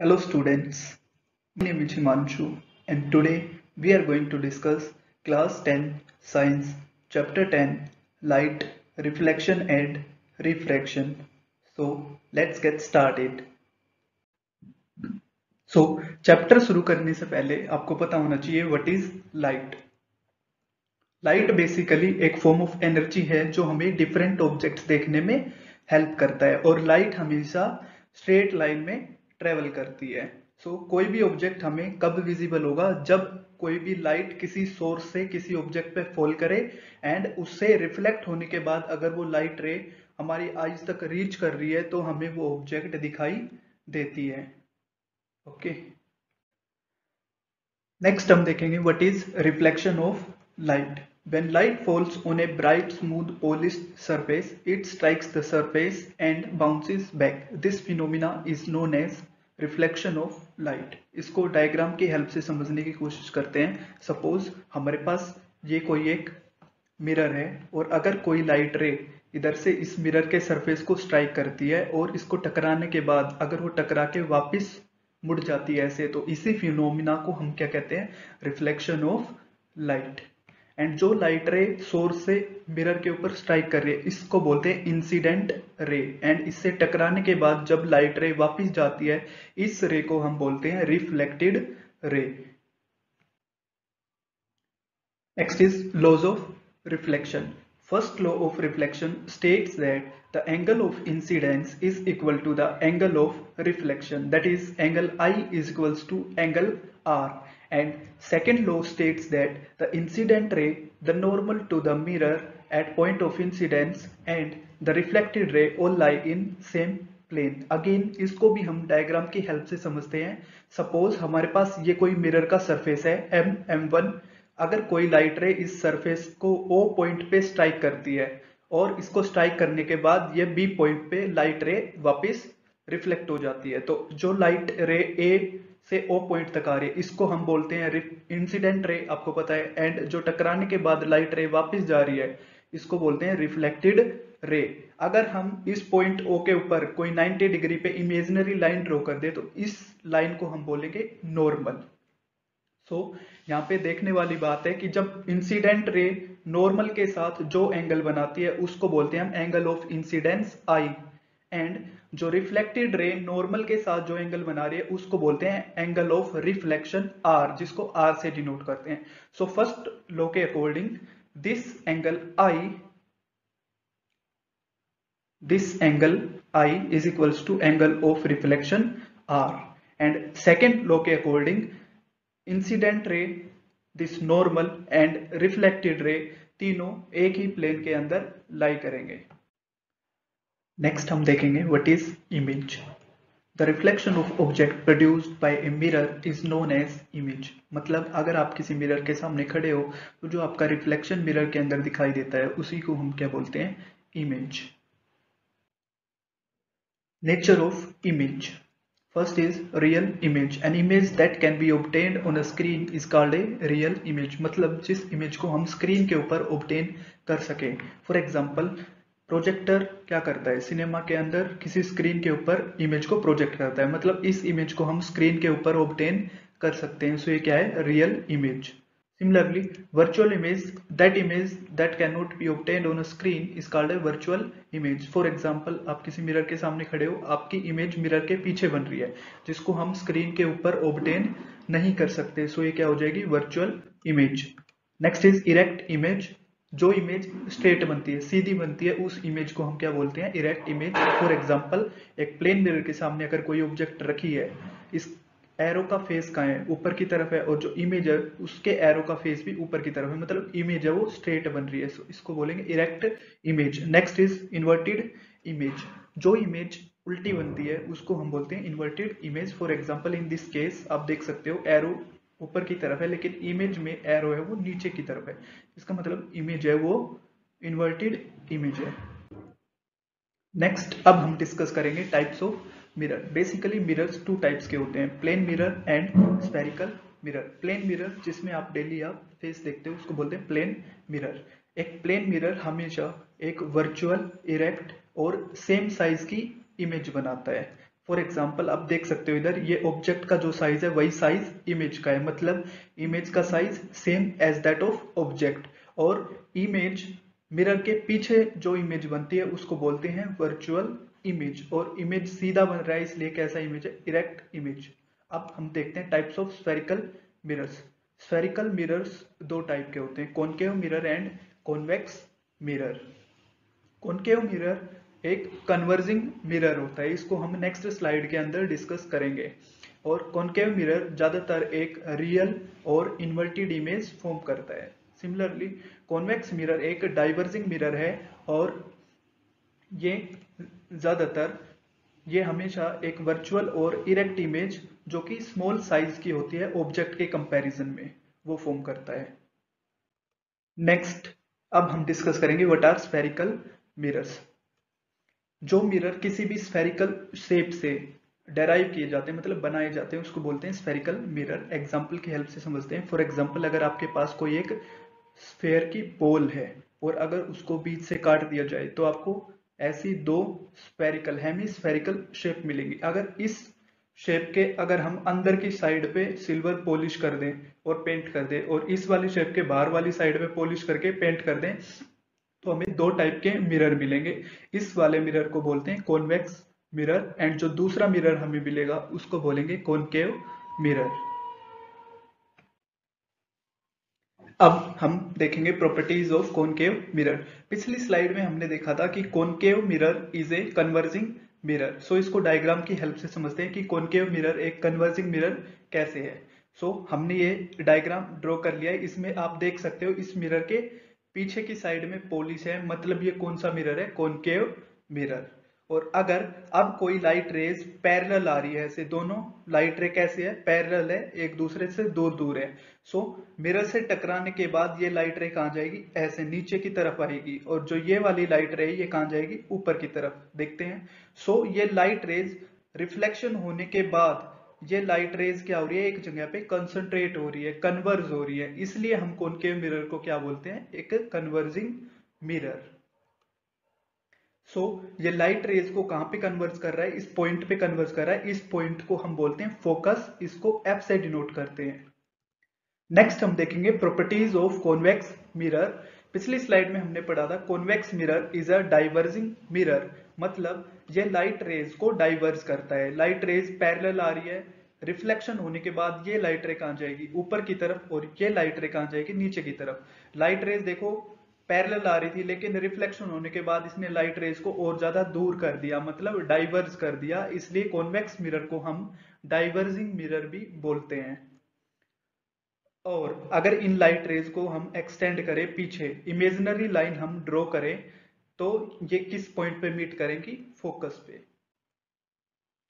Hello students, my name is Himanshu and today we are going to discuss class 10 science chapter 10 light reflection and refraction. So let's get started. So chapter शुरू करने से पहले आपको पता होना चाहिए what is light light basically एक form of energy है जो हमें डिफरेंट ऑब्जेक्ट्स देखने में हेल्प करता है और लाइट हमेशा स्ट्रेट लाइन में ट्रेवल करती है। सो so, कोई भी ऑब्जेक्ट हमें कब विजिबल होगा? जब कोई भी लाइट किसी सोर्स से किसी ऑब्जेक्ट पे फॉल करे एंड उससे रिफ्लेक्ट होने के बाद अगर वो लाइट रे हमारी आईज तक रीच कर रही है तो हमें वो ऑब्जेक्ट दिखाई देती है। ओके नेक्स्ट हम देखेंगे what is reflection of light When light falls on a bright, smooth, polished surface, it strikes the surface and bounces back. This phenomena is known as reflection of light इसको diagram की help से समझने की कोशिश करते हैं। Suppose हमारे पास ये कोई एक मिरर है और अगर कोई लाइट रे इधर से इस मिरर के सरफेस को स्ट्राइक करती है और इसको टकराने के बाद अगर वो टकरा के वापिस मुड़ जाती है ऐसे तो इसी फिनोमिना को हम क्या कहते हैं? रिफ्लेक्शन ऑफ़ लाइट एंड जो लाइट रे सोर्स से मिरर के ऊपर स्ट्राइक कर रही है, इसको बोलते हैं इंसिडेंट रे एंड इससे टकराने के बाद जब लाइट रे वापस जाती है, इस रे को हम बोलते हैं reflected ray next is laws of reflection first law of reflection states that the angle of incidence is equal to the angle of reflection. That is, angle i is equals to angle r. and second law states that the incident ray the normal to the mirror at point of incidence and the reflected ray all lie in same plane again इसको भी हम diagram की help से समझते हैं suppose हमारे पास ये कोई मिरर का सरफेस है एम एम वन अगर कोई लाइट रे इस सरफेस को ओ पॉइंट पे स्ट्राइक करती है और इसको स्ट्राइक करने के बाद ये बी पॉइंट पे लाइट रे वापस रिफ्लेक्ट हो जाती है। तो जो लाइट रे ए से ओ पॉइंट तक आ रही है इसको हम बोलते हैं इंसिडेंट रे आपको पता है एंड जो टकराने के बाद लाइट रे वापस जा रही है इसको बोलते हैं रिफ्लेक्टेड रे अगर हम इस पॉइंट ओ के ऊपर कोई 90 डिग्री पे इमेजिनरी लाइन ड्रॉ कर दे तो इस लाइन को हम बोलेंगे नॉर्मल सो so, यहाँ पे देखने वाली बात है कि जब इंसिडेंट रे नॉर्मल के साथ जो एंगल बनाती है उसको बोलते हैं हम angle of incidence I and जो रिफ्लेक्टेड रे नॉर्मल के साथ जो एंगल बना रही है, उसको बोलते हैं एंगल ऑफ़ रिफ्लेक्शन आर जिसको आर से डिनोट करते हैं। सो फ़र्स्ट लो के according this angle I this angle I is equals to angle of reflection R and second law के according incident ray this normal and reflected ray तीनों एक ही plane के अंदर लाई करेंगे। नेक्स्ट हम देखेंगे what is image the reflection of object produced by a mirror is known as image मतलब अगर आप किसी मिरर के सामने खड़े हो तो जो आपका रिफ्लेक्शन मिरर के अंदर दिखाई देता है, उसी को हम क्या बोलते हैं? Image nature of image first is real image an image that can be obtained on a screen is called a real image मतलब जिस इमेज को हम स्क्रीन के ऊपर ऑब्टेन कर सके. फॉर एग्ज़ाम्पल प्रोजेक्टर क्या करता है? सिनेमा के अंदर किसी स्क्रीन के ऊपर इमेज को प्रोजेक्ट करता है। मतलब इस इमेज को हम स्क्रीन के ऊपर ऑब्टेन कर सकते हैं। सो ये क्या है? Real image similarly virtual image that image that can not be obtain on a screen is called a virtual image for example आप किसी मिरर के सामने खड़े हो आपकी इमेज मिरर के पीछे बन रही है जिसको हम स्क्रीन के ऊपर ऑब्टेन नहीं कर सकते। सो so, ये क्या हो जाएगी? Virtual image next is erect image जो इमेज स्ट्रेट बनती है, सीधी बनती है, उस इमेज को हम क्या बोलते हैं? इरेक्ट इमेज फॉर एग्ज़ाम्पल एक प्लेन मिरर के सामने अगर कोई ऑब्जेक्ट रखी है, इस एरो का फेस कहाँ है? ऊपर की तरफ़ है और जो इमेज है, उसके एरो का फेस भी ऊपर की तरफ़ है। मतलब इमेज है वो स्ट्रेट बन रही है। इसको बोलेंगे erect image next is inverted image जो इमेज उल्टी बनती है, उसको हम बोलते हैं inverted image for example in this case आप देख सकते हो एरो ऊपर की तरफ़ है, लेकिन इमेज में एरो है, वो नीचे की तरफ़ है। इसका मतलब इमेज है वो इन्वर्टेड इमेज है। नेक्स्ट अब हम डिस्कस करेंगे types of mirror basically mirrors two types के होते हैं plane mirror and spherical mirror plane mirror जिसमें आप डेली आप फेस देखते हो, उसको बोलते हैं प्लेन मिरर एक प्लेन मिरर हमेशा एक वर्चुअल इरेक्ट और सेम साइज़ की इमेज बनाता है। फॉर एग्ज़ाम्पल आप देख सकते हो इधर, ये ऑब्जेक्ट का जो साइज़ है, वही साइज़ इमेज का है। मतलब इमेज का size same as that of object और इमेज मिरर के पीछे जो इमेज बनती है, उसको बोलते हैं वर्चुअल इमेज और इमेज सीधा बन रहा है, इसलिए कैसा इमेज है? इरेक्ट इमेज अब हम देखते हैं types of spherical mirrors spherical mirrors दो टाइप के होते हैं। Concave mirror and convex mirror concave mirror एक कन्वर्जिंग मिरर होता है, इसको हम नेक्स्ट स्लाइड के अंदर डिस्कस करेंगे। और कॉनकेव मिरर ज़्यादातर एक रियल और इन्वर्टेड इमेज फॉर्म करता है। सिमिलरली कॉन्वेक्स मिरर एक डाइवर्जिंग मिरर है और ये ज़्यादातर, ये हमेशा एक वर्चुअल और इरेक्ट इमेज जो कि स्मॉल साइज़ की होती है ऑब्जेक्ट के कंपैरिजन में वो फॉर्म करता है। नेक्स्ट अब हम डिस्कस करेंगे वट आर स्पेरिकल मिरर्स जो मिरर किसी भी स्फेरिकल शेप से डेराइव किए जाते हैं मतलब बनाए जाते हैं, उसको बोलते हैं स्फेरिकल मिरर एग्ज़ाम्पल की हेल्प से समझते हैं। फॉर एग्ज़ाम्पल अगर आपके पास कोई एक स्फेयर की पोल है, और अगर उसको बीच से काट दिया जाए तो आपको ऐसी दो स्फेरिकल हेमी स्फेरिकल शेप मिलेंगी। अगर इस शेप के, अगर हम अंदर की साइड पे सिल्वर पॉलिश कर दें और पेंट कर दें, और इस वाली शेप के बाहर वाली साइड पे पॉलिश करके पेंट कर दें तो हमें दो टाइप के मिरर मिलेंगे। इस वाले मिरर को बोलते हैं कॉन्वेक्स मिरर एंड जो दूसरा मिरर हमें मिलेगा उसको बोलेंगे कॉनकेव मिरर अब हम देखेंगे प्रॉपर्टीज़ ऑफ़ कॉनकेव मिरर पिछली स्लाइड में हमने देखा था कि concave mirror is a converging mirror so इसको डायग्राम की हेल्प से समझते हैं कि कॉनकेव मिरर एक कन्वर्जिंग मिरर कैसे है। सो so, हमने ये डायग्राम ड्रॉ कर लिया है। इसमें आप देख सकते हो इस मिरर के पीछे की साइड में पोलिस है मतलब ये कौन सा मिरर है? कॉनकेव मिरर और अगर अब कोई लाइट रेज पैरेलल आ रही है, ऐसे दोनों लाइट रे कैसे है? पैरेलल है, एक दूसरे से दूर दूर है। सो मिरर से टकराने के बाद ये लाइट रे कहाँ जाएगी? ऐसे नीचे की तरफ़ आएगी। और जो ये वाली लाइट रे ये कहाँ जाएगी? ऊपर की तरफ़। देखते हैं। सो ये लाइट रेज रिफ्लेक्शन होने के बाद ये लाइट रेज क्या हो रही है? एक जगह पे कंसंट्रेट हो रही है कन्वर्ज हो रही है। इसलिए हम के मिरर को क्या बोलते हैं? एक कन्वर्जिंग मिरर सो ये लाइट रेज को कहाँ पे कन्वर्ज कर रहा है? इस पॉइंट पे कन्वर्ज कर रहा है। इस पॉइंट को हम बोलते हैं फोकस इसको एफ़ से डिनोट करते हैं। नेक्स्ट हम देखेंगे प्रॉपर्टीज़ ऑफ़ कॉन्वेक्स मिरर पिछली स्लाइड में हमने पढ़ा था convex mirror is a diverging mirror मतलब ये लाइट रेज को डाइवर्स करता है। लाइट रेज पैरेलल आ रही है। रिफ्लेक्शन होने के बाद ये लाइट रे कहाँ जाएगी? ऊपर की तरफ़ और ये लाइट रे कहाँ जाएगी? नीचे की तरफ़। लाइट रेज देखो पैरेलल आ रही थी, लेकिन रिफ्लेक्शन होने के बाद इसने लाइट रेज को और ज़्यादा दूर कर दिया मतलब डाइवर्स कर दिया। इसलिए कॉन्वेक्स मिरर को हम डाइवर्जिंग मिरर भी बोलते हैं। और अगर इन लाइट रेज को हम एक्सटेंड करें पीछे इमेजिनरी लाइन हम ड्रॉ करें तो ये किस पॉइंट पे मीट करेंगी? फोकस पे।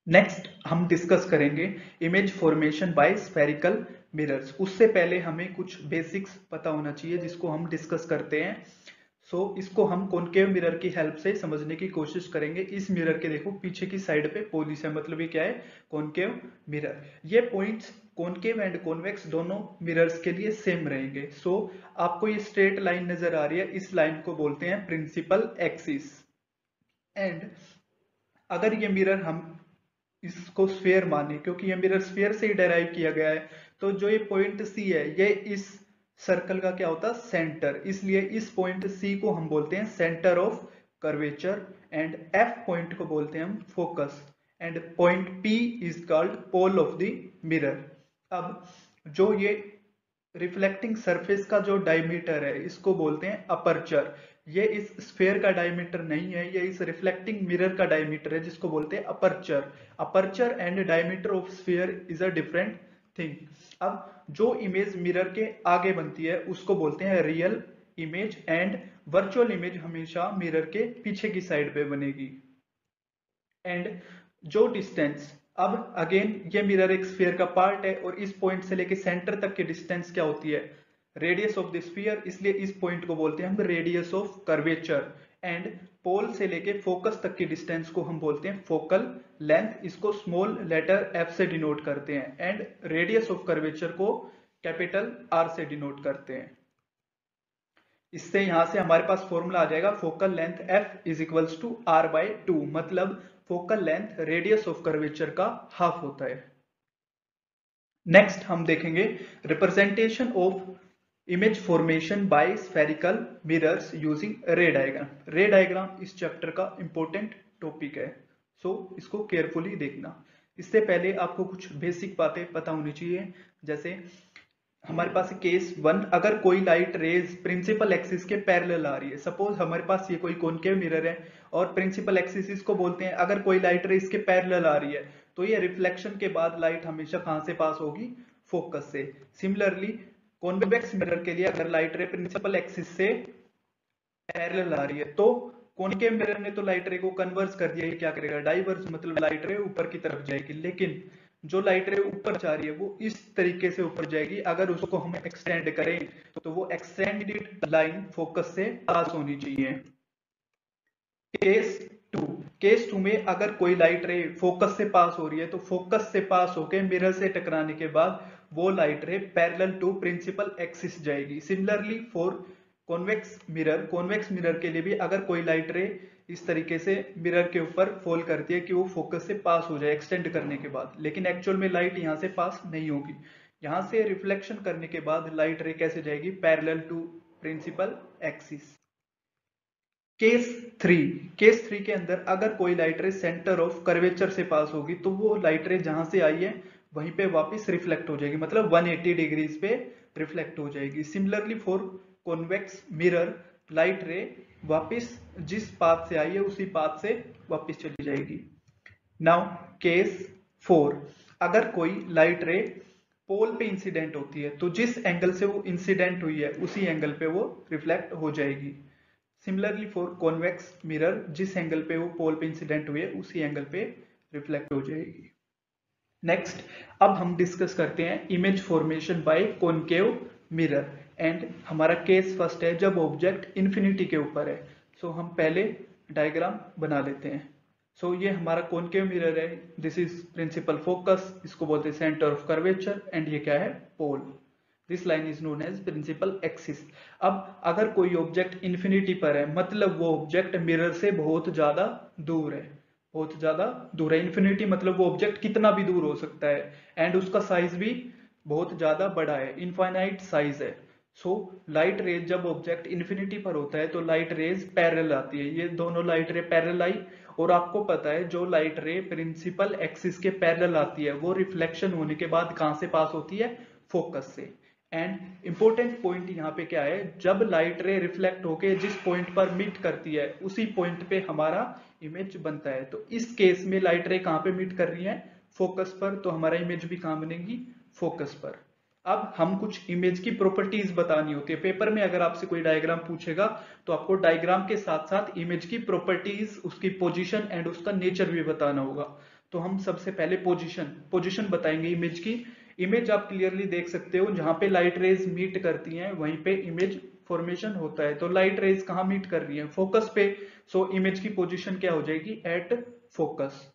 नेक्स्ट हम डिस्कस करेंगे image formation by spherical mirrors उससे पहले हमें कुछ बेसिक्स पता होना चाहिए जिसको हम डिस्कस करते हैं। सो so, इसको हम कॉनकेव मिरर की हेल्प से समझने की कोशिश करेंगे। इस मिरर के देखो पीछे की साइड पे पोलिस है मतलब ये क्या है? कॉनकेव मिरर ये पॉइंट्स कॉनकेव एंड कॉन्वेक्स दोनों मिरर्स के लिए सेम रहेंगे। सो so, आपको ये स्ट्रेट लाइन नज़र आ रही है। इस लाइन को बोलते हैं प्रिंसिपल एक्सिस एंड अगर ये मिरर हम इसको स्फेयर माने क्योंकि ये मिरर स्फेयर से ही डेराइव किया गया है तो जो ये पॉइंट सी है ये इस सर्कल का क्या होता है? सेंटर इसलिए इस पॉइंट सी को हम बोलते हैं centre of curvature and F point को बोलते हैं हम focus and point P is called pole of the mirror अब जो ये रिफ्लेक्टिंग सरफेस का जो डायमीटर है, इसको बोलते हैं अपर्चर ये इस स्फेयर का डायमीटर नहीं है, ये इस रिफ्लेक्टिंग मिरर का डायमीटर है, जिसको बोलते हैं aperture aperture and diameter of sphere is a different thing अब जो इमेज मिरर के आगे बनती है, उसको बोलते हैं real image and virtual image हमेशा मिरर के पीछे की साइड पे बनेगी. एंड जो डिस्टेंस अब अगेन ये मिरर एक स्फीयर का पार्ट है और इस पॉइंट से लेके सेंटर तक की डिस्टेंस क्या होती है? रेडियस ऑफ़ द स्फीयर इसलिए इस पॉइंट को बोलते हैं हम radius of curvature and pole से लेके फोकस तक की डिस्टेंस को हम बोलते हैं फोकल लेंथ इसको स्मॉल लेटर एफ़ से डिनोट करते हैं एंड रेडियस ऑफ़ कर्वेचर को कैपिटल आर से डिनोट करते हैं। इससे यहाँ से हमारे पास फॉर्मूला आ जाएगा focal length F is equals to R by two मतलब focal length radius of curvature का हाफ़ होता है। नेक्स्ट हम देखेंगे representation of image formation by spherical mirrors using ray diagram. Ray diagram इस चैप्टर का इंपॉर्टेंट टॉपिक है। So so, इसको केयरफुली देखना। इससे पहले आपको कुछ बेसिक बातें पता होनी चाहिए। जैसे हमारे पास केस वन अगर कोई लाइट रेज प्रिंसिपल एक्सिस के पैरेलल आ रही है। सपोज़ हमारे पास ये कोई कौन के मिरर है। और प्रिंसिपल एक्सिस इसको बोलते हैं, अगर कोई लाइट रे इसके पैरेलल आ रही है तो ये रिफ्लेक्शन के बाद लाइट हमेशा कहाँ से पास होगी? फोकस से। सिमिलरली कॉन्वेक्स मिरर के लिए अगर लाइट रे प्रिंसिपल एक्सिस से पैरेलल आ रही है तो कॉनकेव मिरर ने तो लाइट रे को कन्वर्स कर दिया क्या करेगा? डाइवर्स मतलब लाइट रे ऊपर की तरफ़ जाएगी। लेकिन जो लाइट रे ऊपर जा रही है, वो इस तरीके से ऊपर जाएगी। अगर उसको हम एक्सटेंड करें तो वो एक्सटेंडेड लाइन फोकस से पास होनी चाहिए। केस टू केस टू में अगर कोई लाइट रे फोकस से पास हो रही है तो फोकस से पास होके मिरर से टकराने के बाद वो light ray parallel to principal axis जाएगी। Similarly for convex mirror convex mirror के लिए भी अगर कोई लाइट रे इस तरीके से मिरर के ऊपर फॉल करती है कि वो फोकस से पास हो जाए एक्सटेंड करने के बाद। लेकिन एक्चुअल में लाइट यहाँ से पास नहीं होगी। यहाँ से रिफ्लेक्शन करने के बाद लाइट रे कैसे जाएगी? Parallel to principal axis case three case three के अंदर अगर कोई लाइट रे सेंटर ऑफ़ कर्वेचर से पास होगी तो वो लाइट रे जहाँ से आई है, वहीं पे वापस रिफ्लेक्ट हो जाएगी। मतलब 180 डिग्रीज पे रिफ्लेक्ट हो जाएगी। Similarly for convex mirror light ray वापस जिस पाथ से आई है, उसी पाथ से वापस चली जाएगी। नाउ केस फोर अगर कोई लाइट रे पोल पे इंसिडेंट होती है तो जिस एंगल से वो इंसिडेंट हुई है, उसी एंगल पे वो रिफ्लेक्ट हो जाएगी। सिमिलरली फॉर कॉन्वेक्स मिरर जिस एंगल पे वो पोल पे इंसिडेंट हुई है उसी एंगल पे रिफ्लेक्ट हो जाएगी। नेक्स्ट अब हम डिस्कस करते हैं image formation by concave mirror and हमारा केस फ़र्स्ट है जब ऑब्जेक्ट इन्फिनिटी के ऊपर है। सो so, हम पहले डायग्राम बना लेते हैं। सो so, ये हमारा कॉनकेव मिरर है। दिस इज़ प्रिंसिपल फोकस इसको बोलते हैं सेंटर ऑफ़ कर्वेचर एंड ये क्या है? Pole this line is known as principal axis अब अगर कोई ऑब्जेक्ट इन्फिनिटी पर है मतलब वो ऑब्जेक्ट मिरर से बहुत ज़्यादा दूर है। बहुत ज़्यादा दूर है। इन्फिनिटी मतलब वो ऑब्जेक्ट कितना भी दूर हो सकता है। एंड उसका साइज़ भी बहुत ज़्यादा बड़ा है। इनफाइनाइट साइज़ है। सो लाइट रेज जब ऑब्जेक्ट इन्फिनिटी पर होता है तो लाइट रेज पैरल आती है। ये दोनों लाइट रे पैरल आई। और आपको पता है, जो लाइट रे प्रिंसिपल एक्सिस के पैरल आती है, वो रिफ्लेक्शन होने के बाद कहाँ से पास होती है? फोकस से। एंड इंपॉर्टेंट पॉइंट यहाँ पे क्या है? जब लाइट रे रिफ्लेक्ट होके जिस पॉइंट पर मीट करती है, उसी पॉइंट पे हमारा इमेज बनता है। तो इस केस में लाइट रे कहाँ पे मीट कर रही है? फोकस पर। तो हमारा इमेज भी कहाँ बनेगी? फोकस पर। अब हम कुछ इमेज की प्रॉपर्टीज़ बतानी होती है। पेपर में अगर आपसे कोई डायग्राम पूछेगा तो आपको डायग्राम के साथ साथ इमेज की प्रॉपर्टीज़ उसकी पोजीशन एंड उसका नेचर भी बताना होगा। तो हम सबसे पहले पोजीशन पोजीशन बताएँगे इमेज की। इमेज आप क्लियरली देख सकते हो जहाँ पे लाइट रेज मीट करती हैं वहीं पे इमेज फॉर्मेशन होता है। तो लाइट रेज कहाँ मीट कर रही है? फोकस पे। सो so, इमेज की पोजिशन क्या हो जाएगी? At focus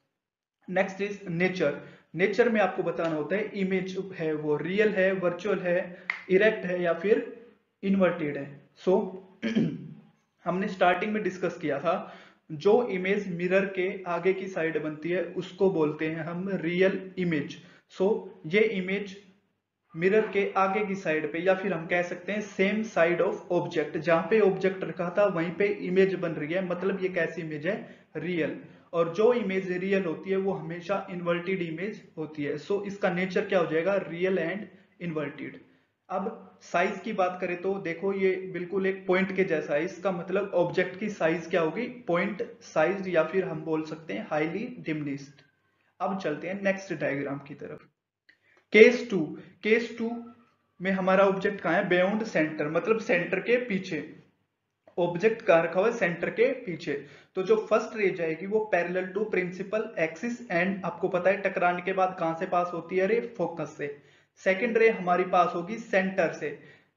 next is nature nature में आपको बताना होता है इमेज है वो रियल है वर्चुअल है इरेक्ट है या फिर इन्वर्टेड है। सो so, हमने स्टार्टिंग में डिस्कस किया था जो इमेज मिरर के आगे की साइड बनती है उसको बोलते हैं हम रियल इमेज सो ये इमेज मिरर के आगे की साइड पे या फिर हम कह सकते हैं सेम साइड ऑफ़ ऑब्जेक्ट जहाँ पे ऑब्जेक्ट रखा था वहीं पे इमेज बन रही है। मतलब ये कैसी इमेज है? रियल और जो इमेज रियल होती है वो हमेशा इन्वर्टेड इमेज होती है। सो so, इसका नेचर क्या हो जाएगा? रियल एंड इन्वर्टेड अब साइज़ की बात करें तो देखो ये बिल्कुल एक पॉइंट के जैसा है। इसका मतलब ऑब्जेक्ट की साइज़ क्या होगी? पॉइंट साइज़ या फिर हम बोल सकते हैं हाईली डिमनिस्ट अब चलते हैं नेक्स्ट डायग्राम की तरफ़। केस टू केस टू में हमारा ऑब्जेक्ट कहा है? बेउंड सेंटर मतलब सेंटर के पीछे। ऑब्जेक्ट कहा रखा हुआ है? सेंटर के पीछे। तो जो फ़र्स्ट रे जाएगी वो parallel to principal axis and आपको पता है टकराने के बाद कहाँ से पास होती है? रे फोकस से। सेकंड रे हमारी पास होगी सेंटर से।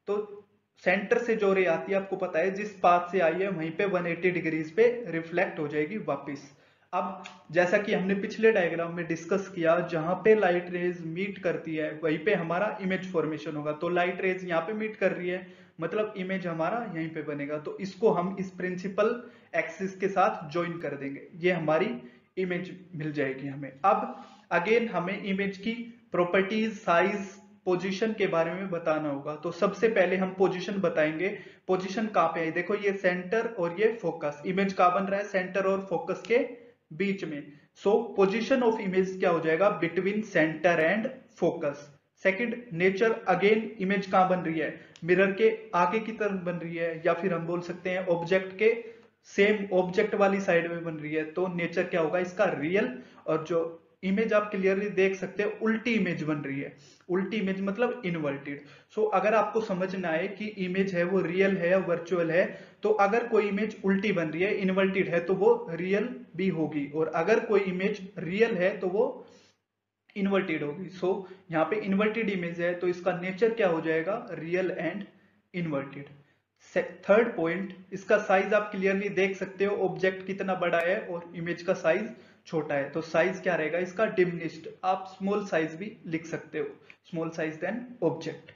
तो सेंटर से जो रे आती है, आपको पता है, जिस पाथ से आई है, वहीं पे 180 डिग्रीज पे रिफ्लेक्ट हो जाएगी वापस। अब जैसा कि हमने पिछले डायग्राम में डिस्कस किया, जहाँ पे लाइट रेज मीट करती है, वहीं पे हमारा इमेज फॉर्मेशन होगा। तो लाइट रेज यहाँ पे मीट कर रही है मतलब इमेज हमारा यहीं पे बनेगा। तो इसको हम इस प्रिंसिपल एक्सिस के साथ ज्वाइन कर देंगे। ये हमारी इमेज मिल जाएगी हमें। अब अगेन हमें इमेज की प्रॉपर्टीज़ साइज़ पोजीशन के बारे में बताना होगा। तो सबसे पहले हम पोजीशन बताएँगे। पोजीशन कहाँ पे है? देखो, ये सेंटर और ये फोकस इमेज कहाँ बन रहा है? सेंटर और फोकस के बीच में। सो पोजिशन ऑफ़ इमेज क्या हो जाएगा? Between centre and focus second nature again image कहाँ बन रही है? मिरर के आगे की तरफ़ बन रही है या फिर हम बोल सकते हैं ऑब्जेक्ट के सेम ऑब्जेक्ट वाली साइड में बन रही है। तो नेचर क्या होगा? इसका रियल और जो इमेज आप क्लियरली देख सकते हैं उल्टी इमेज बन रही है। उल्टी इमेज मतलब इनवर्टेड सो so, अगर आपको समझना है कि इमेज है वो रियल है वर्चुअल है तो अगर कोई इमेज उल्टी बन रही है इनवर्टेड है तो वो रियल भी होगी और अगर कोई इमेज रियल है तो वो इन्वर्टेड होगी। सो so, यहाँ पे इन्वर्टेड इमेज है तो इसका नेचर क्या हो जाएगा? Real and inverted third point इसका साइज़ आप क्लियरली देख सकते हो ऑब्जेक्ट कितना बड़ा है और इमेज का साइज़ छोटा है। तो साइज़ क्या रहेगा? इसका डिमिनिस्ड आप स्मॉल साइज़ भी लिख सकते हो। Small size than object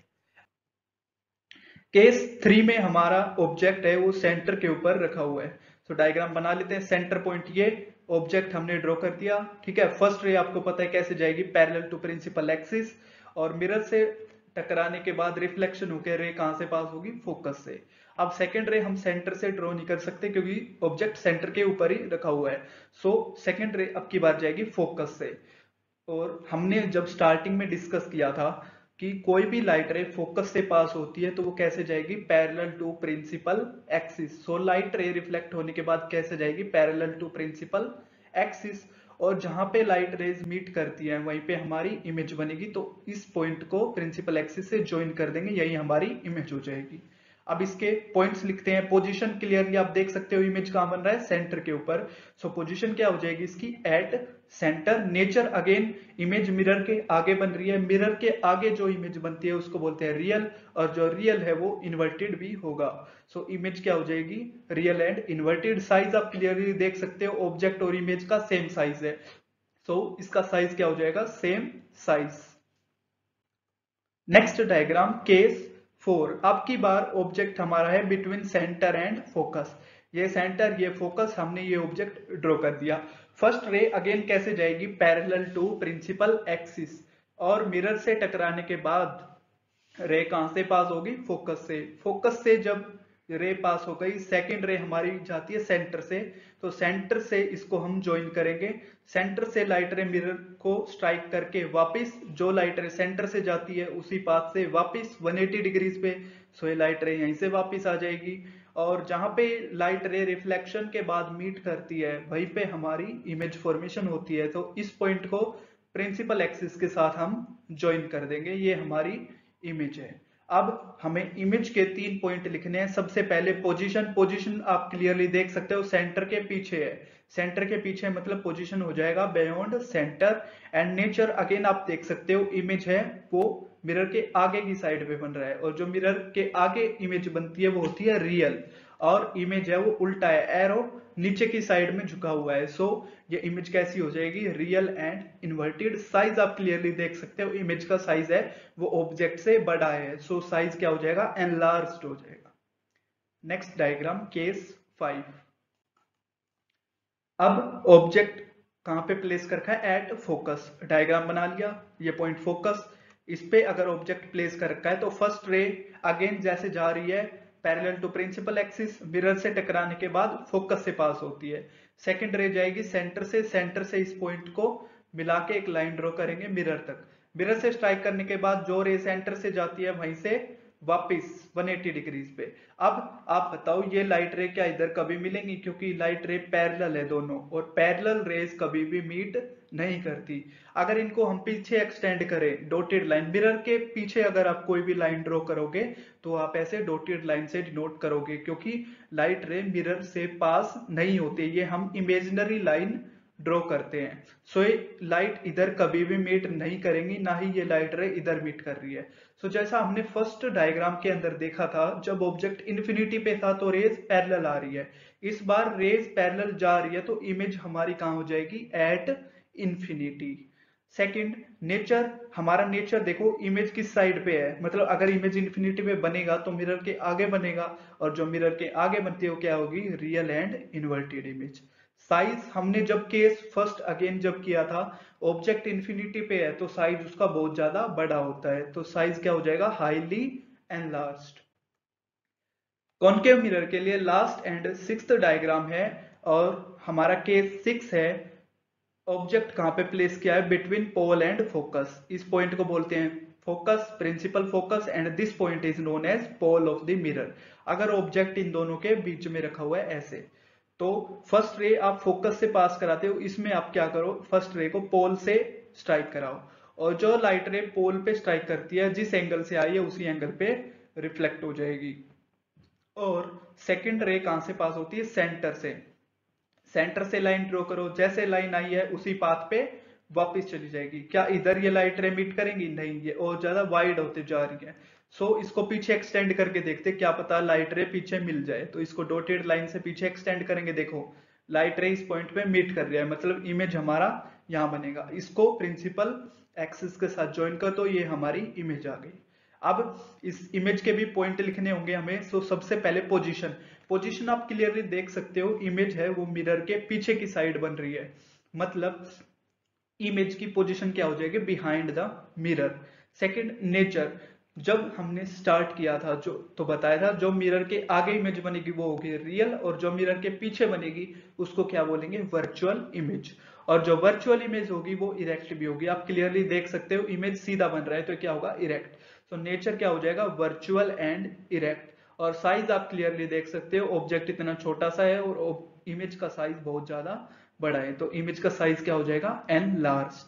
case three में हमारा ऑब्जेक्ट है वो सेंटर के ऊपर रखा हुआ है। तो डायग्राम बना लेते हैं सेंटर पॉइंट ये ऑब्जेक्ट हमने ड्रॉ कर दिया, ठीक है? फ़र्स्ट रे आपको पता है कैसे जाएगी पैरेलल टू प्रिंसिपल एक्सिस और मिरर से टकराने के बाद रिफ्लेक्शन होकर रे कहाँ से पास होगी? फोकस से। अब सेकेंड रे हम सेंटर से ड्रॉ नहीं कर सकते क्योंकि ऑब्जेक्ट सेंटर के ऊपर ही रखा हुआ है। सो सेकेंड रे अब की बात जाएगी फोकस से। और हमने जब स्टार्टिंग में डिस्कस किया था कि कोई भी लाइट रे फोकस से पास होती है तो वो कैसे जाएगी? Parallel to principal axis so light ray reflect होने के बाद कैसे जाएगी? पैरेलल टू प्रिंसिपल एक्सिस और जहाँ पे लाइट रेज मीट करती है, वहीं पे हमारी इमेज बनेगी। तो इस पॉइंट को प्रिंसिपल एक्सिस से ज्वाइन कर देंगे, यही हमारी इमेज हो जाएगी। अब इसके पॉइंट्स लिखते हैं। पोजीशन क्लियरली आप देख सकते हो इमेज कहाँ बन रहा है? सेंटर के ऊपर. सो पोजीशन क्या हो जाएगी? इसकी at centre nature again image mirror के आगे बन रही है। मिरर के आगे जो इमेज बनती है उसको बोलते हैं रियल और जो रियल है वो इन्वर्टेड भी होगा। सो so, इमेज क्या हो जाएगी? रियल एंड इन्वर्टेड साइज़ आप क्लियरली देख सकते हो ऑब्जेक्ट और इमेज का सेम साइज़ है। सो so, इसका साइज़ क्या हो जाएगा? Same size next diagram case four अब की बार ऑब्जेक्ट हमारा है बिटवीन सेंटर एंड फोकस ये सेंटर ये फोकस हमने ये ऑब्जेक्ट ड्रॉ कर दिया। फ़र्स्ट रे अगेन कैसे जाएगी? पैरेलल टू प्रिंसिपल एक्सिस और मिरर से टकराने के बाद रे कहाँ से पास होगी? फोकस से. फोकस से जब रे पास हो गई सेकेंड रे हमारी जाती है सेंटर से. तो सेंटर से इसको हम ज्वाइन करेंगे. सेंटर से लाइट रे मिरर को स्ट्राइक करके वापस जो लाइट रे सेंटर से जाती है, उसी पाथ से वापस 180 डिग्रीज पे. सो ये लाइट रे यहीं से वापस आ जाएगी. और जहाँ पे लाइट रे रिफ्लेक्शन के बाद मीट करती है, वहीं पे हमारी इमेज फॉर्मेशन होती है। तो इस पॉइंट को प्रिंसिपल एक्सिस के साथ हम ज्वाइन कर देंगे। ये हमारी इमेज है। अब हमें इमेज के तीन पॉइंट लिखने हैं। सबसे पहले पोजीशन पोजीशन आप क्लियरली देख सकते हो। सेंटर के पीछे है। सेंटर के पीछे मतलब पोजीशन हो जाएगा beyond centre and nature again आप देख सकते हो इमेज है वो मिरर के आगे की साइड पे बन रहा है और जो मिरर के आगे इमेज बनती है वो होती है रियल और इमेज है वो उल्टा है एरो नीचे की साइड में झुका हुआ है। सो so, ये इमेज कैसी हो जाएगी? रियल एंड इन्वर्टेड साइज़ आप क्लियरली देख सकते हो इमेज का साइज़ है वो ऑब्जेक्ट से बड़ा है। सो so, साइज़ क्या हो जाएगा? एनलार्ज हो जाएगा। नेक्स्ट डायग्राम केस फाइव अब ऑब्जेक्ट कहाँ पे प्लेस कर रखा है? एट फोकस डायग्राम बना लिया ये पॉइंट फोकस इस पे अगर ऑब्जेक्ट प्लेस कर रखा है तो फ़र्स्ट रे अगेन जैसे जा रही है parallel to principal axis mirror से टकराने के बाद फोकस से पास होती है। सेकंड रे जाएगी सेंटर से सेंटर से इस पॉइंट को मिला के एक लाइन ड्रॉ करेंगे मिरर तक। मिरर से स्ट्राइक करने के बाद जो रे सेंटर से जाती है, वहीं से वापिस 180 डिग्रीज पे। अब आप बताओ, ये लाइट रे क्या इधर कभी मिलेंगी? क्योंकि लाइट रे पैरेलल है दोनों, और पैरेलल रेज कभी भी मीट नहीं करती। अगर इनको हम पीछे एक्सटेंड करें डोटेड लाइन मिरर के पीछे अगर आप कोई भी लाइन ड्रॉ करोगे तो आप ऐसे डोटेड लाइन से डिनोट करोगे क्योंकि लाइट रे मिरर से पास नहीं होते। ये हम इमेजिनरी लाइन ड्रॉ करते हैं। सो ये लाइट इधर कभी भी मीट नहीं करेंगी ना ही ये लाइट रे इधर मीट कर रही है। सो so, जैसा हमने फ़र्स्ट डायग्राम के अंदर देखा था जब ऑब्जेक्ट इन्फिनिटी पे था तो रेज पैरेलल आ रही है। इस बार रेज पैरेलल जा रही है तो इमेज हमारी कहाँ हो जाएगी? एट इन्फिनिटी सेकंड नेचर हमारा नेचर देखो इमेज किस साइड पे है? मतलब अगर इमेज इन्फिनिटी पे बनेगा तो मिरर के आगे बनेगा, और जो मिरर के आगे बनती है क्या होगी? Real and inverted image size हमने जब केस फ़र्स्ट अगेन जब किया था ऑब्जेक्ट इंफिनिटी पे है तो साइज़ उसका बहुत ज़्यादा बड़ा होता है तो साइज़ क्या हो जाएगा? Highly and last concave mirror के लिए? लास्ट एंड सिक्स डायग्राम है, और हमारा केस सिक्स है ऑब्जेक्ट कहाँ पे प्लेस किया है? बिटवीन पोल एंड फोकस इस पॉइंट को बोलते हैं focus principal focus and this point is known as pole of the mirror अगर ऑब्जेक्ट इन दोनों के बीच में रखा हुआ है ऐसे तो फ़र्स्ट रे आप फोकस से पास कराते हो, इसमें आप क्या करो? फ़र्स्ट रे को पोल से स्ट्राइक कराओ। और जो लाइट रे पोल पे स्ट्राइक करती है, जिस एंगल से आई है, उसी एंगल पे रिफ्लेक्ट हो जाएगी। और सेकेंड रे कहाँ से पास होती है? सेंटर से। सेंटर से लाइन ड्रॉ करो जैसे लाइन आई है उसी पाथ पे वापस चली जाएगी। क्या इधर ये लाइट रे मीट करेंगी? नहीं ये और ज़्यादा वाइड होते जा रही है। सो so, इसको पीछे एक्सटेंड करके देखते क्या पता लाइट रे पीछे मिल जाए। तो इसको डोटेड लाइन से पीछे एक्सटेंड करेंगे देखो। लाइट रे इस पॉइंट पे मीट कर रहा है मतलब इमेज हमारा यहाँ बनेगा। इसको प्रिंसिपल एक्सिस के साथ ज्वाइन कर तो ये हमारी इमेज आ गई। अब इस इमेज के भी पॉइंट लिखने होंगे हमें। सो सबसे पहले पोजीशन पोजीशन आप क्लियरली देख सकते हो इमेज है, वो मिरर के पीछे की साइड बन रही है। मतलब इमेज की पोजीशन क्या हो जाएगी? Behind the mirror second nature जब हमने स्टार्ट किया था, जो तो बताया था, जो मिरर के आगे इमेज बनेगी, वो होगी रियल और जो मिरर के पीछे बनेगी, उसको क्या बोलेंगे? वर्चुअल इमेज और जो वर्चुअल इमेज होगी, वो इरेक्ट भी होगी। आप क्लियरली देख सकते हो इमेज सीधा बन रहा है तो क्या होगा? इरेक्ट तो नेचर क्या हो जाएगा? वर्चुअल एंड इरेक्ट और साइज़ आप क्लियरली देख सकते हो ऑब्जेक्ट इतना छोटा सा है और इमेज का साइज़ बहुत ज़्यादा बड़ा है। तो इमेज का साइज़ क्या हो जाएगा? एन लार्ज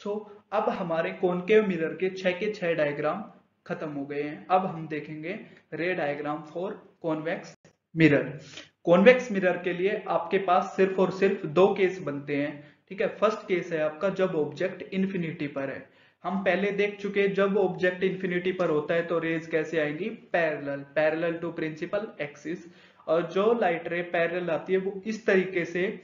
सो अब हमारे कॉनकेव मिरर के छह के छह डायग्राम खत्म हो गए हैं। अब हम देखेंगे ray diagram for convex mirror convex mirror के लिए आपके पास सिर्फ़ और सिर्फ़ दो केस बनते हैं। ठीक है? फ़र्स्ट केस है आपका जब ऑब्जेक्ट इन्फिनिटी पर है। हम पहले देख चुके जब ऑब्जेक्ट इन्फिनिटी पर होता है तो रेज कैसे आएगी? Parallel parallel to principal axis और जो लाइट रे पैरेलल आती है, वो इस तरीके से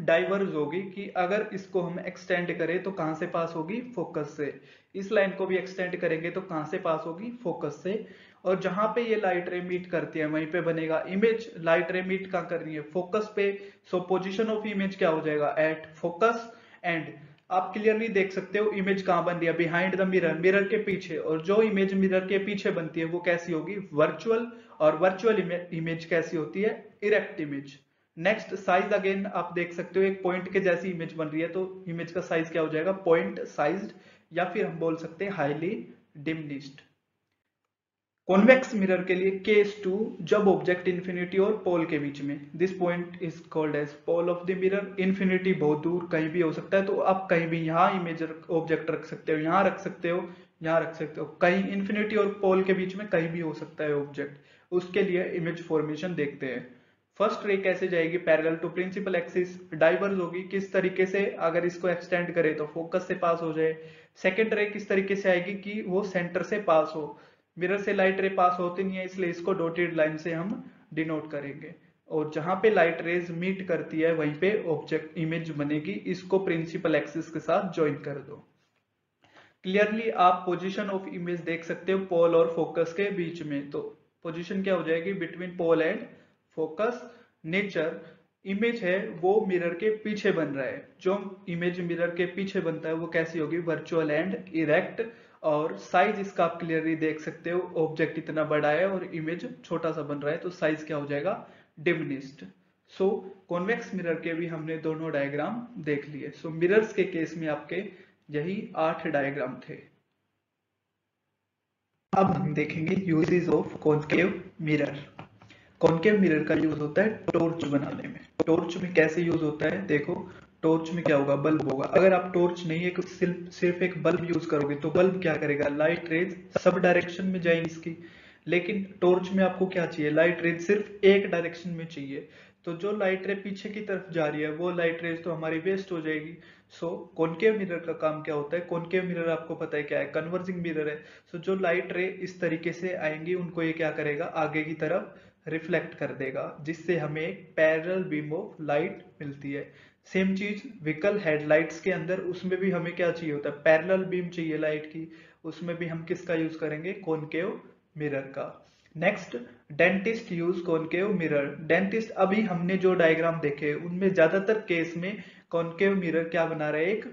डाइवर्ज होगी कि अगर इसको हम एक्सटेंड करें तो कहाँ से पास होगी? फोकस से. इस लाइन को भी एक्सटेंड करेंगे तो कहाँ से पास होगी? फोकस से. और जहाँ पे ये लाइट रे मीट करती है, वहीं पे बनेगा इमेज लाइट रे मीट कहाँ कर रही है? फोकस पे. सो पोजिशन ऑफ़ इमेज क्या हो जाएगा? एट फोकस एंड आप क्लियरली देख सकते हो इमेज कहाँ बन रही है बिहाइंड द मिरर मिरर के पीछे। और जो इमेज मिरर के पीछे बनती है, वो कैसी होगी? वर्चुअल और वर्चुअल इमेज कैसी होती है? Erect image next size again आप देख सकते हो, एक पॉइंट के जैसी इमेज बन रही है तो इमेज का साइज़ क्या हो जाएगा? पॉइंट साइज़ या फिर हम बोल सकते हैं हाईली डिमनिस्ड कॉन्वेक्स मिरर के लिए केस टू, जब ऑब्जेक्ट इन्फिनिटी और पोल के बीच में। This point is called as pole of the mirror infinity बहुत दूर कहीं भी हो सकता है तो आप कहीं भी यहाँ इमेज ऑब्जेक्ट रख सकते हो, यहाँ रख सकते हो, यहाँ रख सकते हो। कहीं इन्फिनिटी और पोल के बीच में कहीं भी हो सकता है ऑब्जेक्ट उसके लिए इमेज फॉर्मेशन देखते हैं। फ़र्स्ट रे कैसे जाएगी? Parallel to principal axis diverse होगी। किस तरीके से अगर इसको एक्सटेंड करे तो फोकस से पास हो जाए। सेकेंड रे किस तरीके से आएगी कि वो सेंटर से पास हो। मिरर से लाइट रे पास होती नहीं है, इसलिए इसको डोटेड लाइन से हम डिनोट करेंगे। और जहाँ पे लाइट रेज मीट करती है, वहीं पे ऑब्जेक्ट इमेज बनेगी। इसको प्रिंसिपल एक्सिस के साथ ज्वाइन कर दो। क्लियरली आप पोजीशन ऑफ़ इमेज देख सकते हो पोल और फोकस के बीच में। तो पोजीशन क्या हो जाएगी? Between pole and focus nature image है, वो मिरर के पीछे बन रहा है। जो इमेज मिरर के पीछे बनता है, वो कैसी होगी? वर्चुअल एंड इरेक्ट और साइज़ इसका आप क्लियरली देख सकते हो ऑब्जेक्ट इतना बड़ा है और इमेज छोटा सा बन रहा है तो साइज़ क्या हो जाएगा? डिमिनिस्ड सो कॉन्वेक्स मिरर के भी हमने दोनों डायग्राम देख लिए। सो मिरर्स के केस में आपके यही आठ डायग्राम थे। अब हम देखेंगे uses of concave mirror concave mirror का यूज़ होता है टॉर्च बनाने में। टॉर्च में कैसे यूज़ होता है? देखो टॉर्च में क्या होगा? बल्ब होगा। अगर आप टॉर्च नहीं है सिर्फ़ सिर्फ़ एक बल्ब यूज़ करोगे तो बल्ब क्या करेगा? लाइट रेज सब डायरेक्शन में जाएगी इसकी। लेकिन टॉर्च में आपको क्या चाहिए? लाइट रेज सिर्फ़ एक डायरेक्शन में चाहिए। तो जो लाइट रे पीछे की तरफ़ जा रही है, वो लाइट रेज तो हमारी वेस्ट हो जाएगी। सो कॉनकेव मिरर का काम क्या होता है? कॉनकेव मिरर आपको पता है क्या है? कन्वर्जिंग मिरर है। सो जो लाइट रे इस तरीके से आएँगी, उनको ये क्या करेगा? आगे की तरफ़ रिफ्लेक्ट कर देगा, जिससे हमें पैरल बीम ऑफ़ लाइट मिलती है। सेम चीज़ व्हीकल हेडलाइट्स के अंदर उसमें भी हमें क्या चाहिए होता है? पैरल बीम चाहिए लाइट की। उसमें भी हम किसका यूज़ करेंगे? कॉनकेव मिरर का। Next dentist use concave mirror dentist अभी हमने जो डायग्राम देखे, उनमें ज़्यादातर केस में कॉनकेव मिरर क्या बना रहा है? एक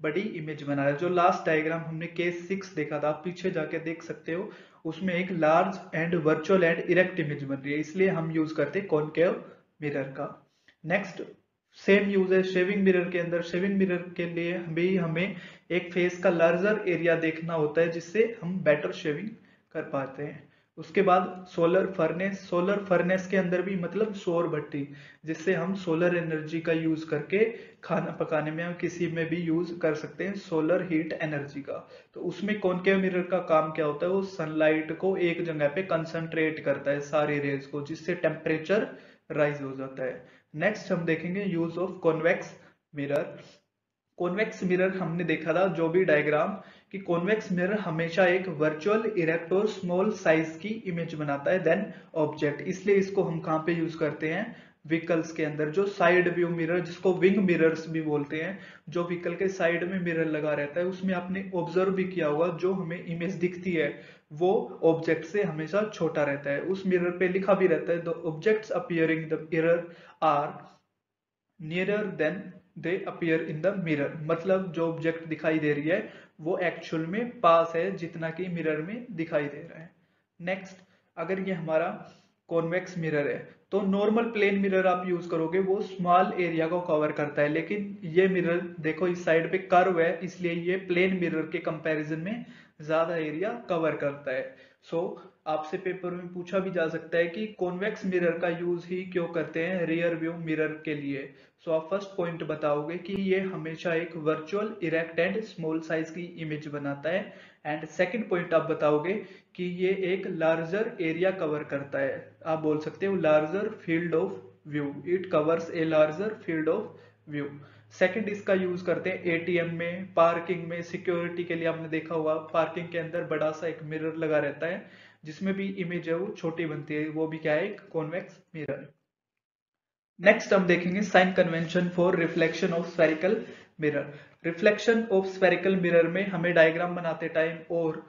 बड़ी इमेज बना रहा है। जो लास्ट डायग्राम हमने केस सिक्स देखा था, आप पीछे जाके देख सकते हो, उसमें एक large and virtual and erect image बन रही है। इसलिए हम यूज़ करते कॉनकेव मिरर का। नेक्स्ट सेम यूज़ है शेविंग मिरर के अंदर शेविंग मिरर के लिए भी हमें एक फेस का लार्जर एरिया देखना होता है, जिससे हम बेटर शेविंग कर पाते हैं। उसके बाद सोलर फर्नेस सोलर फर्नेस के अंदर भी मतलब सौर भट्टी, जिससे हम सोलर एनर्जी का यूज़ करके खाना पकाने में हम किसी में भी यूज़ कर सकते हैं सोलर हीट एनर्जी का। तो उसमें कौन कॉनकेव मिरर का काम क्या होता है? वो सनलाइट को एक जगह पे कंसंट्रेट करता है सारे रेज को, जिससे टेम्परेचर राइज हो जाता है। नेक्स्ट हम देखेंगे use of convex mirror convex mirror हमने देखा था जो भी डायग्राम कि कॉन्वेक्स मिरर हमेशा एक वर्चुअल इरेक्ट और स्मॉल साइज़ की इमेज बनाता है देन ऑब्जेक्ट इसलिए इसको हम कहाँ पे यूज़ करते हैं? व्हीकल्स के अंदर, जो साइड व्यू मिरर जिसको विंग मिरर्स भी बोलते हैं, जो व्हीकल के साइड में मिरर लगा रहता है, उसमें आपने ऑब्ज़र्व भी किया होगा, जो हमें इमेज दिखती है, वो ऑब्जेक्ट से हमेशा छोटा रहता है। उस मिरर पे लिखा भी रहता है the objects appearing the mirror are nearer than they appear in the mirror मतलब जो ऑब्जेक्ट दिखाई दे रही है, वो एक्चुअल में पास है, जितना कि मिरर में दिखाई दे रहा है। नेक्स्ट अगर ये हमारा कॉन्वेक्स मिरर है तो नॉर्मल प्लेन मिरर आप यूज़ करोगे वो स्मॉल एरिया को कवर करता है लेकिन ये मिरर देखो इस साइड पे कर्व है इसलिए ये प्लेन मिरर के कंपैरिजन में ज़्यादा एरिया कवर करता है। सो so, आपसे पेपर में पूछा भी जा सकता है कि कॉन्वेक्स मिरर का यूज़ ही क्यों करते हैं रियर व्यू मिरर के लिए। सो so, आप फ़र्स्ट पॉइंट बताओगे कि ये हमेशा एक virtual erect and small size की इमेज बनाता है। एंड सेकंड पॉइंट आप बताओगे कि ये एक लार्जर एरिया कवर करता है। आप बोल सकते हो larger field of view it covers a larger field of view second इसका यूज़ करते हैं एटीएम में पार्किंग में सिक्योरिटी के लिए आपने देखा हुआ पार्किंग के अंदर बड़ा सा एक मिरर लगा रहता है, जिसमें भी इमेज है वो छोटी बनती है। वो भी क्या है? एक कॉन्वेक्स मिरर नेक्स्ट हम देखेंगे sign convention for reflection of spherical mirror reflection of spherical mirror में हमें डायग्राम बनाते टाइम और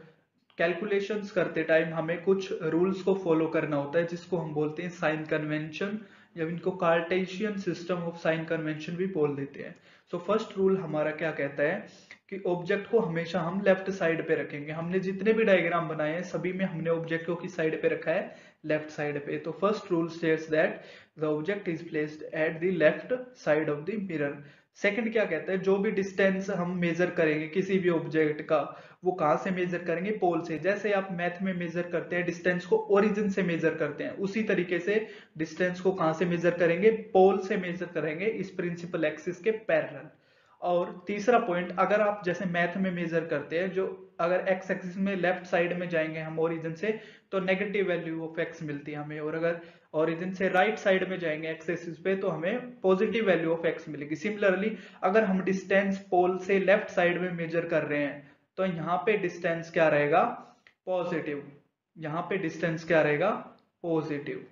कैलकुलेशंस करते टाइम हमें कुछ रूल्स को फॉलो करना होता है, जिसको हम बोलते हैं साइन कन्वेंशन या इनको cartesian system of sign convention भी बोल देते हैं। सो फ़र्स्ट रूल हमारा क्या कहता है कि ऑब्जेक्ट को हमेशा हम लेफ़्ट साइड पे रखेंगे। हमने जितने भी डायग्राम बनाए हैं, सभी में हमने ऑब्जेक्ट को किस साइड पे रखा है? लेफ़्ट साइड पे। तो first rule states that the object is placed at the left side of the mirror second क्या कहता है? जो भी डिस्टेंस हम मेजर करेंगे, किसी भी ऑब्जेक्ट का, वो कहाँ से मेजर करेंगे? पोल से। जैसे आप मैथ में मेजर करते हैं डिस्टेंस को ओरिजिन से मेजर करते हैं, उसी तरीके से डिस्टेंस को कहाँ से मेजर करेंगे? पोल से मेजर करेंगे, इस प्रिंसिपल एक्सिस के पैरल और तीसरा पॉइंट अगर आप जैसे मैथ में मेजर करते हैं, जो अगर एक्स एक्सिस में लेफ़्ट साइड में जाएँगे हम ओरिजिन से तो नेगेटिव वैल्यू ऑफ़ एक्स मिलती है हमें। और अगर ओरिजिन से राइट साइड में जाएँगे एक्सेसिस पे तो हमें पॉजिटिव वैल्यू ऑफ़ एक्स मिलेगी। सिमिलरली अगर हम डिस्टेंस पोल से लेफ़्ट साइड में मेजर कर रहे हैं तो यहाँ पे डिस्टेंस क्या रहेगा? पॉजिटिव यहाँ पे डिस्टेंस क्या रहेगा? पॉजिटिव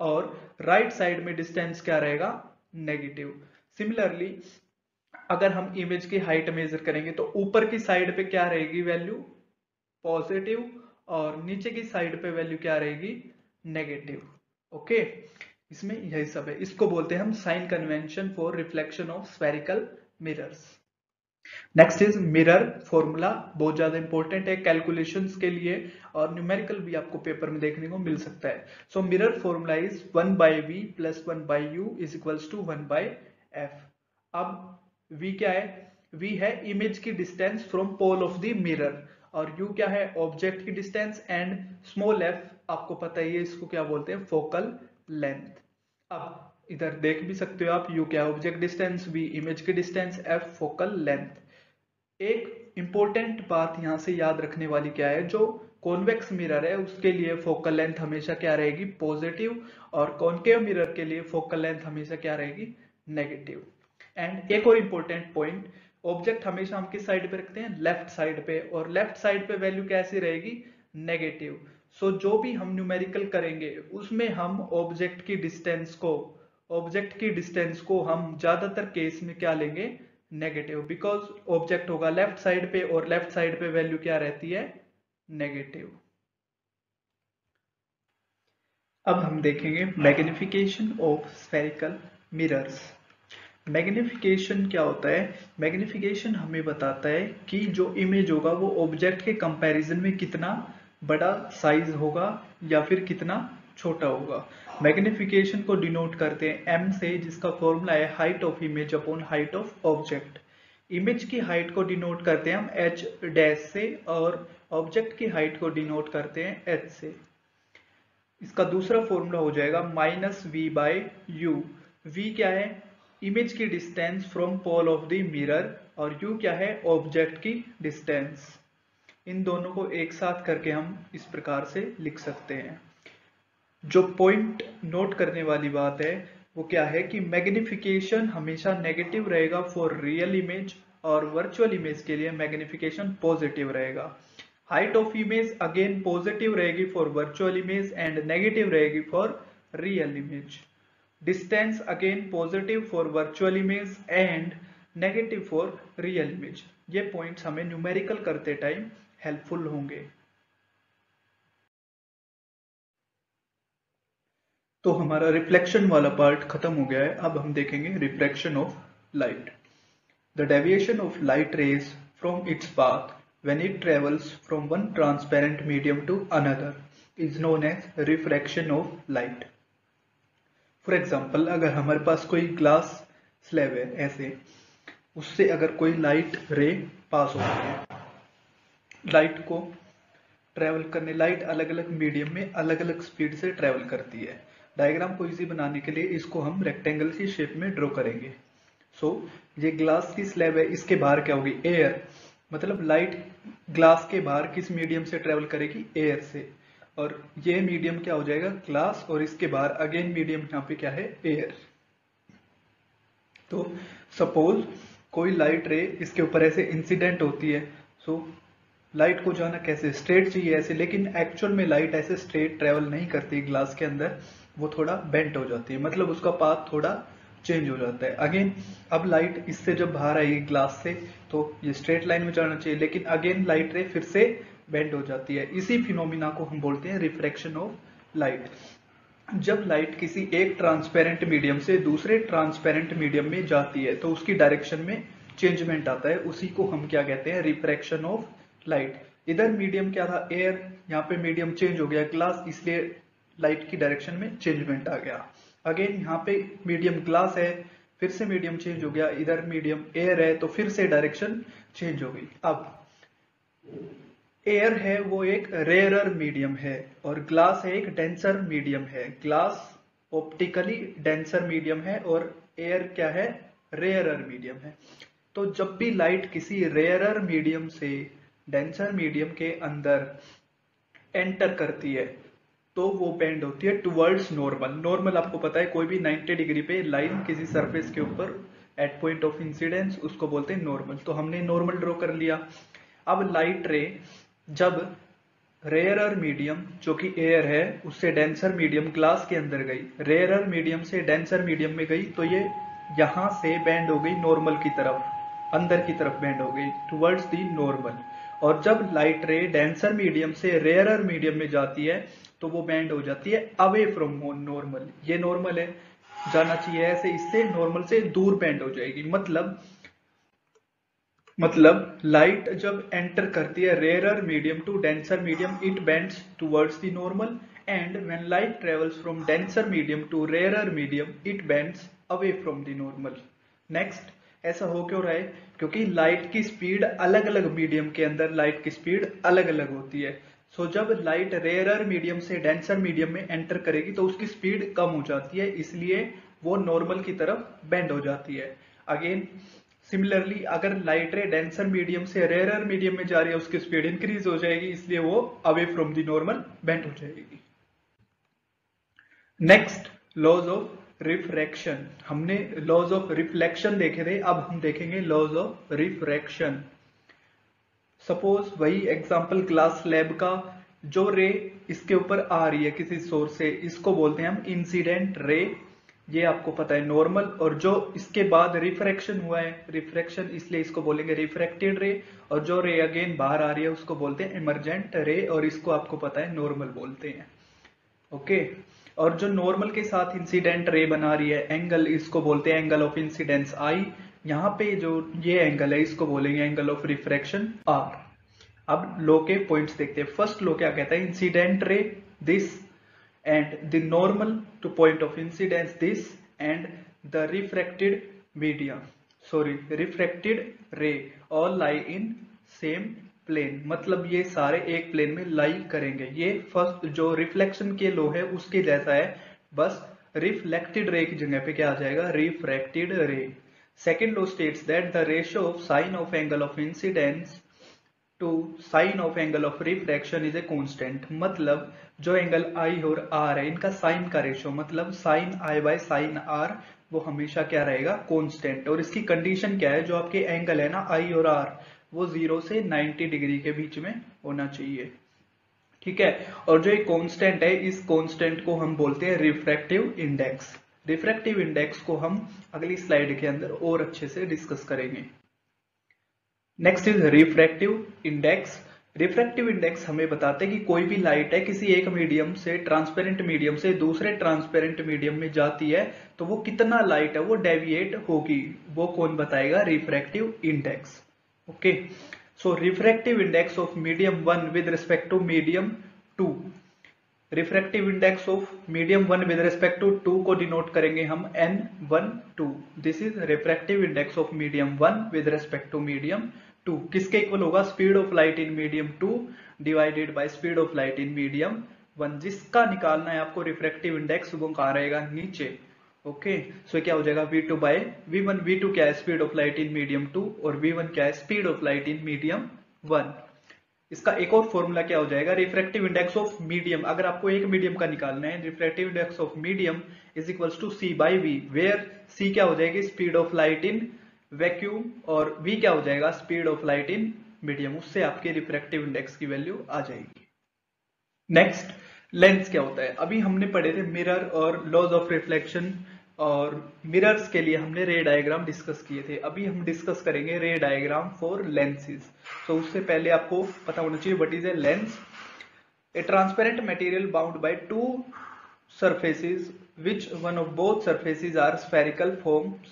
और राइट right साइड में डिस्टेंस क्या रहेगा? नेगेटिव सिमिलरली अगर हम इमेज की हाइट मेजर करेंगे तो ऊपर की साइड पे क्या रहेगी वैल्यू पॉजिटिव और नीचे की साइड पे वैल्यू क्या रहेगी? नेगेटिव ओके इसमें यही सब है। इसको बोलते हैं हम sign convention for reflection of spherical mirrors next is mirror formula बहुत ज़्यादा इंपॉर्टेंट है कैलकुलेशन के लिए और न्यूमेरिकल भी आपको पेपर में देखने को मिल सकता है। So mirror formula is one by v plus one by u is equals to one by f अब v क्या है? V है इमेज की distance from pole of the mirror और u क्या है? ऑब्जेक्ट की डिस्टेंस एंड स्मॉल f आपको पता ही है इसको क्या बोलते हैं? फोकल लेंथ अब इधर देख भी सकते हो आप यू क्या ऑब्जेक्ट डिस्टेंस v इमेज की डिस्टेंस एफ़ फोकल लेंथ एक इंपॉर्टेंट बात यहाँ से याद रखने वाली क्या है? जो कॉन्वेक्स मिरर है, उसके लिए फोकल लेंथ हमेशा क्या रहेगी? पॉजिटिव और कॉन्केव मिरर के लिए फोकल लेंथ हमेशा क्या रहेगी? नेगेटिव एंड एक और इंपॉर्टेंट पॉइंट ऑब्जेक्ट हमेशा हम किस साइड पे रखते हैं? लेफ़्ट साइड पे. और लेफ़्ट साइड पे वैल्यू कैसी रहेगी? नेगेटिव सो so, जो भी हम न्यूमेरिकल करेंगे उसमें हम ऑब्जेक्ट की डिस्टेंस को ऑब्जेक्ट की डिस्टेंस को हम ज़्यादातर केस में क्या लेंगे? नेगेटिव बिकॉज़ ऑब्जेक्ट होगा लेफ़्ट साइड पे और लेफ़्ट साइड पे वैल्यू क्या रहती है? नेगेटिव अब हम देखेंगे magnification of spherical mirrors magnification क्या होता है? मैग्निफिकेशन हमें बताता है कि जो इमेज होगा वो ऑब्जेक्ट के कंपैरिजन में कितना बड़ा साइज़ होगा या फिर कितना छोटा होगा। मैग्निफिकेशन को डिनोट करते हैं एम से, जिसका फॉर्मूला है height of image upon height of object image की हाइट को डिनोट करते हैं हम एच डैश से और ऑब्जेक्ट की हाइट को डिनोट करते हैं एच से। इसका दूसरा फॉर्मूला हो जाएगा minus v by u v क्या है? इमेज की distance from pole of the mirror और यू क्या है? ऑब्जेक्ट की डिस्टेंस इन दोनों को एक साथ करके हम इस प्रकार से लिख सकते हैं। जो पॉइंट नोट करने वाली बात है, वो क्या है कि मैग्निफिकेशन हमेशा नेगेटिव रहेगा फॉर रियल इमेज और वर्चुअल इमेज के लिए मैग्निफिकेशन पॉजिटिव रहेगा। Height of image again positive रहेगी for virtual image and negative रहेगी for real image distance again positive for virtual image and negative for real image ये points हमें numerical करते time helpful होंगे। तो हमारा रिफ्लेक्शन वाला पार्ट खत्म हो गया है। अब हम देखेंगे reflection of light the deviation of light rays from its path when it travels from one transparent medium to another is known as refraction of light. For example अगर हमारे पास कोई ग्लास स्लैब है ऐसे, उससे अगर कोई लाइट रे पास होती है लाइट को ट्रेवल करने लाइट अलग अलग मीडियम में अलग अलग स्पीड से ट्रेवल करती है। डायग्राम को इजी बनाने के लिए इसको हम रेक्टेंगल की शेप में ड्रॉ करेंगे। सो so, ये ग्लास की स्लैब है इसके बाहर क्या होगी? एयर मतलब लाइट ग्लास के बाहर किस मीडियम से ट्रेवल करेगी? एयर से। और ये मीडियम क्या हो जाएगा? ग्लास और इसके बाहर अगेन मीडियम यहाँ पे क्या है? एयर तो सपोज़ कोई लाइट रे इसके ऊपर ऐसे इंसिडेंट होती है। सो लाइट को जाना कैसे स्ट्रेट चाहिए ऐसे, लेकिन एक्चुअल में लाइट ऐसे स्ट्रेट ट्रेवल नहीं करती ग्लास के अंदर, वो थोड़ा बेंट हो जाती है। मतलब उसका पाथ थोड़ा चेंज हो जाता है। अगेन अब लाइट इससे जब बाहर आएगी ग्लास से तो ये स्ट्रेट लाइन में जाना चाहिए, लेकिन अगेन लाइट रे फिर से बेंड हो जाती है। इसी फिनोमिना को हम बोलते हैं रिफ्रेक्शन ऑफ़ लाइट जब लाइट किसी एक ट्रांसपेरेंट मीडियम से दूसरे ट्रांसपेरेंट मीडियम में जाती है तो उसकी डायरेक्शन में चेंजमेंट आता है। उसी को हम क्या कहते हैं? Refraction of light. इधर मीडियम क्या था? एयर यहाँ पे मीडियम चेंज हो गया ग्लास इसलिए लाइट की डायरेक्शन में चेंजमेंट आ गया। अगेन यहाँ पे मीडियम ग्लास है, फिर से मीडियम चेंज हो गया, इधर मीडियम एयर है तो फिर से डायरेक्शन चेंज हो गई। अब एयर है, वो एक रेयरर मीडियम है, और ग्लास है, एक डेंसर मीडियम है। ग्लास ऑप्टिकली डेंसर मीडियम है, और एयर क्या है? रेयरर मीडियम है। तो जब भी लाइट किसी रेयरर मीडियम से डेंसर मीडियम के अंदर एंटर करती है तो वो बेंड होती है टुवर्ड्स नॉर्मल नॉर्मल आपको पता है, कोई भी 90 डिग्री पे लाइन किसी सरफेस के ऊपर एट पॉइंट ऑफ़ इंसिडेंस उसको बोलते हैं नॉर्मल तो हमने नॉर्मल ड्रॉ कर लिया. अब लाइट रे जब रेयरर मीडियम जो कि एयर है, उससे डेंसर मीडियम ग्लास के अंदर गई रेयरर मीडियम से डेंसर मीडियम में गई तो ये यहाँ से बैंड हो गई नॉर्मल की तरफ़, अंदर की तरफ़ बैंड हो गई टुवर्ड्स दी नॉर्मल और जब लाइट रे डेंसर मीडियम से रेयरर मीडियम में जाती है तो वो बैंड हो जाती है अवे फ्रॉम नॉर्मल ये नॉर्मल है। जाना चाहिए ऐसे, इससे नॉर्मल से दूर बैंड हो जाएगी। मतलब मतलब लाइट जब एंटर करती है rarer medium to denser medium it bends towards the normal and when light travels from denser medium to rarer medium it bends away from the normal next ऐसा हो क्यों रहा है? क्योंकि लाइट की स्पीड अलग अलग मीडियम के अंदर लाइट की स्पीड अलग अलग होती है। सो so, जब लाइट रेयरर मीडियम से डेंसर मीडियम में एंटर करेगी तो उसकी स्पीड कम हो जाती है इसलिए वो नॉर्मल की तरफ़ बेंड हो जाती है। अगेन सिमिलरली अगर लाइट रे डेंसर मीडियम से रेयरर मीडियम में जा रही है उसकी स्पीड इंक्रीज हो जाएगी इसलिए वो away from the normal bend हो जाएगी। नेक्स्ट लॉज ऑफ़ रिफ्रैक्शन हमने लॉज ऑफ़ रिफ्लेक्शन देखे थे, अब हम देखेंगे लॉज ऑफ़ रिफ्रैक्शन सपोज़ वही एग्ज़ाम्पल ग्लास लैब का, जो रे इसके ऊपर आ रही है किसी सोर्स से, इसको बोलते हैं हम इंसिडेंट रे ये आपको पता है नॉर्मल और जो इसके बाद रिफ्रैक्शन हुआ है रिफ्रैक्शन इसलिए इसको बोलेंगे रिफ्रैक्टेड रे और जो रे अगेन बाहर आ रही है, उसको बोलते हैं इमरजेंट रे और इसको आपको पता है नॉर्मल बोलते हैं. ओके और जो नॉर्मल के साथ इंसिडेंट रे बना रही है एंगल इसको बोलते हैं एंगल ऑफ़ इंसिडेंस आई यहाँ पे जो ये एंगल है, इसको बोलेंगे एंगल ऑफ़ रिफ्रैक्शन आर अब लो के पॉइंट्स देखते हैं। फ़र्स्ट लो क्या कहता है? Incident ray this and the normal to point of incidence this and the refracted media sorry refracted ray all lie in same plane मतलब ये सारे एक प्लेन में लाई करेंगे। ये फ़र्स्ट जो रिफ्लेक्शन के लो है उसके जैसा है। बस रिफ्लेक्टेड रे की जगह पे क्या आ जाएगा? Refracted ray second law states that the ratio of sine of angle of incidence to sine of angle of refraction is a constant मतलब जो एंगल आई और आर है, इनका साइन का रेशियो मतलब sine i by sine r वो हमेशा क्या रहेगा? कॉन्स्टेंट और इसकी कंडीशन क्या है? जो आपके एंगल है ना आई और आर वो ज़ीरो से 90 डिग्री के बीच में होना चाहिए। ठीक है? और जो एक कांस्टेंट है, इस कांस्टेंट को हम बोलते हैं रिफ्रैक्टिव इंडेक्स रिफ्रैक्टिव इंडेक्स को हम अगली स्लाइड के अंदर और अच्छे से डिस्कस करेंगे। Next is refractive index refractive index हमें बताते हैं कि कोई भी लाइट है, किसी एक मीडियम से ट्रांसपेरेंट मीडियम से दूसरे ट्रांसपेरेंट मीडियम में जाती है तो वो कितना लाइट है, वो डेविएट होगी। वो कौन बताएगा? Refractive index okay. So, refractive index of medium 1 with respect to medium 2 refractive index of medium one with respect to two को डिनोट करेंगे हम n one two this is refractive index of medium one with respect to medium two किसके equal होगा? Speed of light in medium two divided by speed of light in medium one जिसका निकालना है आपको refractive index वो कहा रहेगा? नीचे। ओके सो क्या हो जाएगा? V2 बाय v1 v2 क्या है? Speed of light in medium two और वी वन क्या है? Speed of light in medium one इसका एक और फॉर्मूला क्या हो जाएगा? रिफ्रेक्टिव इंडेक्स ऑफ़ मीडियम अगर आपको एक मीडियम का निकालना है refractive index of medium is equals to c by v where c क्या हो जाएगी? Speed of light in vacuum और v क्या हो जाएगा? Speed of light in medium उससे आपके रिफ्रेक्टिव इंडेक्स की वैल्यू आ जाएगी। नेक्स्ट लेंस क्या होता है? अभी हमने पढ़े थे मिरर और लॉज ऑफ़ रिफ्लेक्शन और मिरर्स के लिए हमने रे डायग्राम डिस्कस किए थे। अभी हम डिस्कस करेंगे रे डायग्राम फॉर लेंसेज तो उससे पहले आपको पता होना चाहिए what is a lens a transparent material bound by two surfaces, which one of both surfaces are spherical forms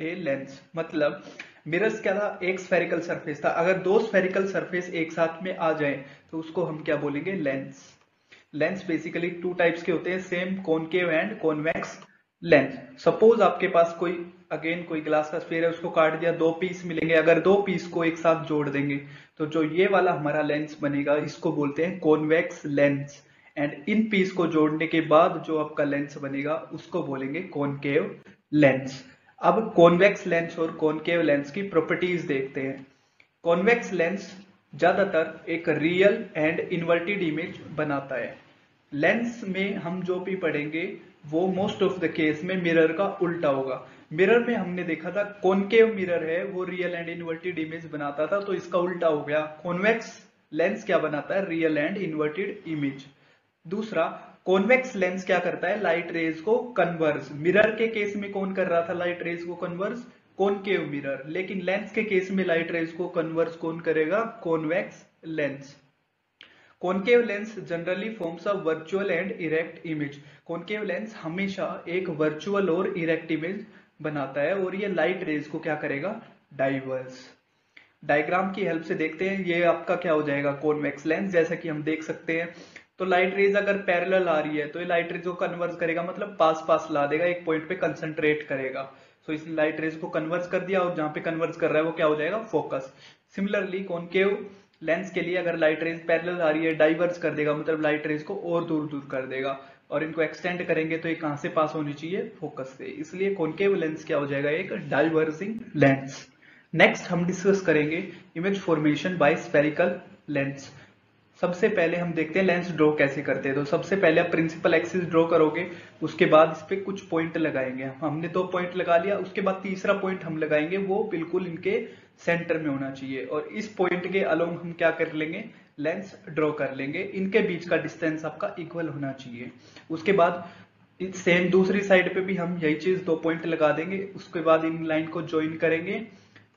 a lens मतलब मिरर्स क्या था? एक स्फेरिकल सरफेस था। अगर दो स्फेरिकल सरफेस एक साथ में आ जाए तो उसको हम क्या बोलेंगे? Lens lens basically two types के होते हैं same concave and convex lens suppose आपके पास कोई अगेन कोई ग्लास का स्फीयर है, उसको काट दिया, दो पीस मिलेंगे, अगर दो पीस को एक साथ जोड़ देंगे तो जो ये वाला हमारा लेंस बनेगा, इसको बोलते हैं कॉन्वेक्स लेंस एंड इन पीस को जोड़ने के बाद जो आपका लेंस बनेगा, उसको बोलेंगे कॉनकेव लेंस अब कॉन्वेक्स लेंस और कॉनकेव लेंस की प्रॉपर्टीज़ देखते हैं. कॉन्वेक्स लेंस ज़्यादातर एक रियल एंड इन्वर्टेड इमेज बनाता है. लेंस में हम जो भी पढ़ेंगे वो मोस्ट ऑफ़ द केस में मिरर का उल्टा होगा। मिरर में हमने देखा था कॉनकेव मिरर है, वो रियल एंड इन्वर्टेड इमेज बनाता था तो इसका उल्टा हो गया। कॉन्वेक्स लेंस क्या बनाता है? रियल एंड इन्वर्टेड इमेज दूसरा कॉन्वेक्स लेंस क्या करता है? लाइट रेज को कन्वर्स मिरर के केस में कौन कर रहा था? लाइट रेज को कन्वर्स कॉनकेव मिरर लेकिन लेंस के केस में लाइट रेज को कन्वर्स कौन करेगा? Convex lens concave lens generally forms a virtual and erect image concave lens हमेशा एक वर्चुअल और इरेक्ट इमेज बनाता है और ये लाइट रेज को क्या करेगा? डाइवर्स डायग्राम की हेल्प से देखते हैं ये आपका क्या हो जाएगा? कॉन्वेक्स लेंस जैसा कि हम देख सकते हैं। तो लाइट रेज अगर पैरेलल आ रही है तो ये लाइट रेज को कन्वर्स करेगा मतलब पास पास ला देगा एक पॉइंट पे कंसंट्रेट करेगा। सो so, इस लाइट रेज को कन्वर्स कर दिया और जहाँ पे कन्वर्स कर रहा है वो क्या हो जाएगा? फोकस सिमिलरली कॉनकेव लेंस के लिए अगर लाइट रेज पैरेलल आ रही है डाइवर्स कर देगा मतलब लाइट रेज को और दूर दूर कर देगा। और इनको एक्सटेंड करेंगे तो ये कहाँ से पास होनी चाहिए? फोकस से। इसलिए कॉनकेव लेंस क्या हो जाएगा? एक डाइवर्सिंग लेंस नेक्स्ट हम डिस्कस करेंगे image formation by spherical lens सबसे पहले हम देखते हैं लेंस ड्रॉ कैसे करते हैं। तो सबसे पहले आप प्रिंसिपल एक्सिस ड्रॉ करोगे, उसके बाद इस पे कुछ पॉइंट लगाएँगे। हमने दो पॉइंट लगा लिया, उसके बाद तीसरा पॉइंट हम लगाएँगे, वो बिल्कुल इनके सेंटर में होना चाहिए। और इस पॉइंट के अलोंग हम क्या कर लेंगे? लेंस ड्रॉ कर लेंगे। इनके बीच का डिस्टेंस आपका इक्वल होना चाहिए। उसके बाद सेम दूसरी साइड पे भी हम यही चीज़ दो पॉइंट लगा देंगे। उसके बाद इन लाइन को ज्वाइन करेंगे।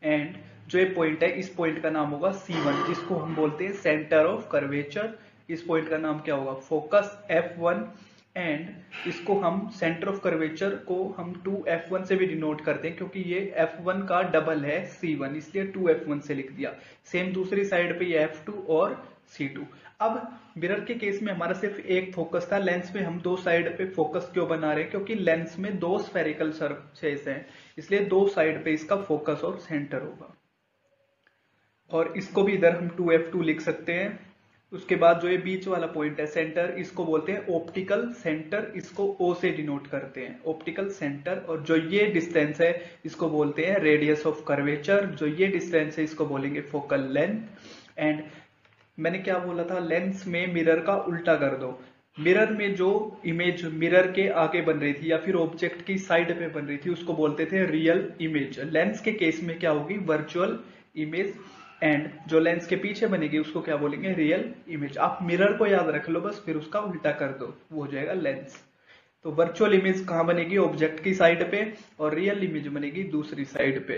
एंड जो ये पॉइंट है, इस पॉइंट का नाम होगा C1 जिसको हम बोलते हैं सेंटर ऑफ़ कर्वेचर इस पॉइंट का नाम क्या होगा? फोकस F1 एंड इसको हम सेंटर ऑफ़ कर्वेचर को हम 2f1 से भी डिनोट करते हैं, क्योंकि ये f1 का डबल है c1 इसलिए 2f1 से लिख दिया। सेम दूसरी साइड पे ये f2 और c2 अब मिरर के केस में हमारा सिर्फ़ एक फोकस था लेंस में हम दो साइड पे फोकस क्यों बना रहे हैं? क्योंकि लेंस में दो स्फेरिकल सरफेस हैं, इसलिए दो साइड पे इसका फोकस और सेंटर होगा। और इसको भी इधर हम 2f2 लिख सकते हैं। उसके बाद जो ये बीच वाला पॉइंट है सेंटर इसको बोलते हैं ऑप्टिकल सेंटर इसको ओ से डिनोट करते हैं। ऑप्टिकल सेंटर और जो ये डिस्टेंस है, इसको बोलते हैं रेडियस ऑफ़ कर्वेचर जो ये डिस्टेंस है, इसको बोलेंगे फोकल लेंथ एंड मैंने क्या बोला था? लेंस में मिरर का उल्टा कर दो। मिरर में जो इमेज मिरर के आगे बन रही थी या फिर ऑब्जेक्ट की साइड पे बन रही थी, उसको बोलते थे रियल इमेज लेंस के केस में क्या होगी? वर्चुअल इमेज एंड जो लेंस के पीछे बनेगी उसको क्या बोलेंगे? रियल इमेज आप मिरर को याद रख लो बस फिर उसका उल्टा कर दो। वो हो जाएगा लेंस तो वर्चुअल इमेज कहाँ बनेगी? ऑब्जेक्ट की साइड पे और रियल इमेज बनेगी दूसरी साइड पे.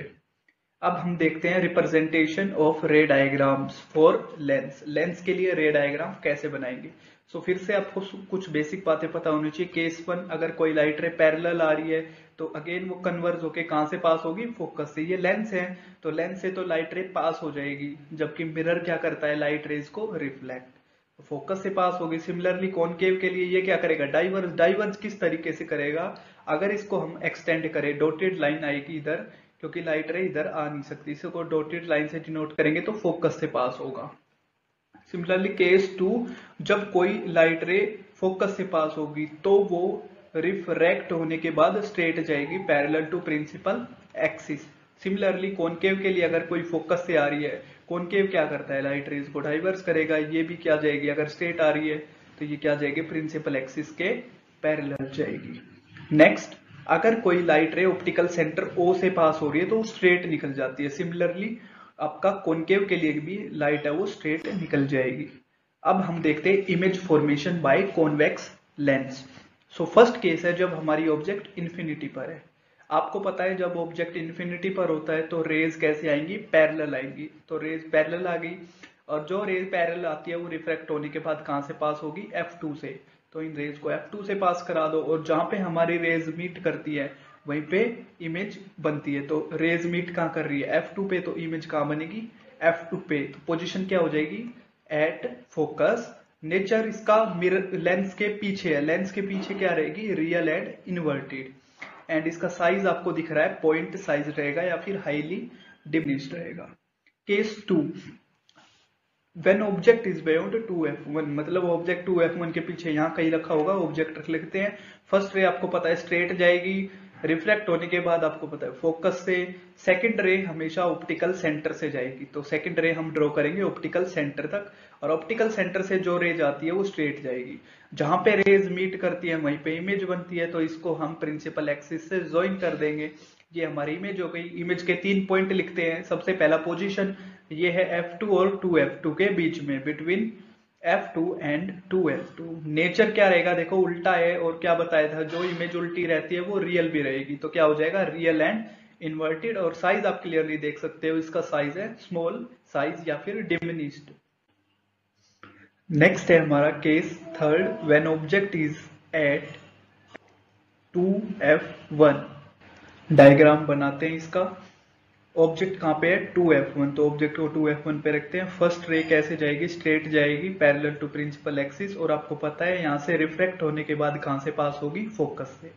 अब हम देखते हैं representation of ray diagrams for lens lens के लिए रे डायग्राम कैसे बनाएँगे? सो so, फिर से आपको कुछ बेसिक बातें पता होनी चाहिए. केस वन अगर कोई लाइट रे पैरेलल आ रही है तो अगेन वो कन्वर्ज होके कहाँ से पास होगी? फोकस से। ये लेंस है। तो लेंस से तो लाइट रे पास हो जाएगी। जबकि मिरर क्या करता है? लाइट रेज को रिफ्लेक्ट फोकस से पास होगी। सिमिलरली कॉनकेव के लिए ये क्या करेगा? डाइवर्स डाइवर्स किस तरीके से करेगा? अगर इसको हम एक्सटेंड करें डोटेड लाइन आएगी इधर, क्योंकि लाइट रे इधर आ नहीं सकती। इसको डोटेड लाइन से डिनोट करेंगे तो फोकस से पास होगा। सिमिलरली केस टू जब कोई लाइट रे फोकस से पास होगी तो वो रिफ्रैक्ट होने के बाद स्ट्रेट जाएगी parallel to principal axis similarly concave के लिए अगर कोई फोकस से आ रही है कॉनकेव क्या करता है? लाइट रेज को डाइवर्स करेगा। ये भी क्या जाएगी? अगर स्ट्रेट आ रही है तो ये क्या जाएगी? प्रिंसिपल एक्सिस के पैरेलल जाएगी. नेक्स्ट अगर कोई light ray optical centre O से पास हो रही है तो स्ट्रेट निकल जाती है। सिमिलरली आपका कॉनकेव के लिए भी लाइट है, वो स्ट्रेट निकल जाएगी। अब हम देखते हैं image formation by convex lens so first case है जब हमारी ऑब्जेक्ट इन्फिनिटी पर है। आपको पता है जब ऑब्जेक्ट इन्फिनिटी पर होता है तो रेज कैसे आएँगी? पैरेलल आएँगी। तो रेज पैरेलल आ गई और जो रेज पैरेलल आती है, वो रिफ्रैक्ट होने के बाद कहाँ से पास होगी? F2 से। तो इन रेज को F2 से पास करा दो और जहाँ पे हमारी रेज मीट करती है, वहीं पे इमेज बनती है। तो रेज मीट कहाँ कर रही है? F2 पे तो इमेज कहाँ बनेगी? F2 पे। तो पोजीशन क्या हो जाएगी? एट फोकस नेचर इसका मिरर लेंस के पीछे है। लेंस के पीछे क्या रहेगी? रियल एंड इन्वर्टेड एंड इसका साइज़ आपको दिख रहा है। पॉइंट साइज़ रहेगा या फिर हाईली डिमिनिश्ड रहेगा। Case two when object is beyond two f one मतलब ऑब्जेक्ट टू एफ़ वन के पीछे यहाँ कहीं रखा होगा ऑब्जेक्ट रख लेते हैं। फ़र्स्ट रे आपको पता है स्ट्रेट जाएगी। रिफ्लेक्ट होने के बाद आपको पता है फोकस से। सेकंड रे हमेशा ऑप्टिकल सेंटर से जाएगी। तो सेकंड रे हम ड्रॉ करेंगे ऑप्टिकल सेंटर तक। और ऑप्टिकल सेंटर से जो रेज आती है, वो स्ट्रेट जाएगी। जहाँ पे रेज मीट करती है, वहीं पे इमेज बनती है तो इसको हम प्रिंसिपल एक्सिस से ज्वाइन कर देंगे। ये हमारी इमेज हो गई। इमेज के तीन पॉइंट लिखते हैं। सबसे पहला पोजीशन ये है F2 और 2F2 के बीच में between F2 and 2F2 nature क्या रहेगा? देखो, उल्टा है और क्या बताया था? जो इमेज उल्टी रहती है, वो रियल भी रहेगी। तो क्या हो जाएगा? रियल एंड इन्वर्टेड और साइज़ आप क्लियरली देख सकते हो, इसका साइज़ है स्मॉल साइज़ या फिर डिमिनिस्ड नेक्स्ट है हमारा case third when object is at 2f1 diagram बनाते हैं इसका। ऑब्जेक्ट कहाँ पे है? टू एफ़ वन तो ऑब्जेक्ट को टू एफ़ वन पे रखते हैं। फ़र्स्ट रे कैसे जाएगी? स्ट्रेट जाएगी पैरेलल टू प्रिंसिपल एक्सिस और आपको पता है यहाँ से रिफ्लेक्ट होने के बाद कहाँ से पास होगी? फोकस से।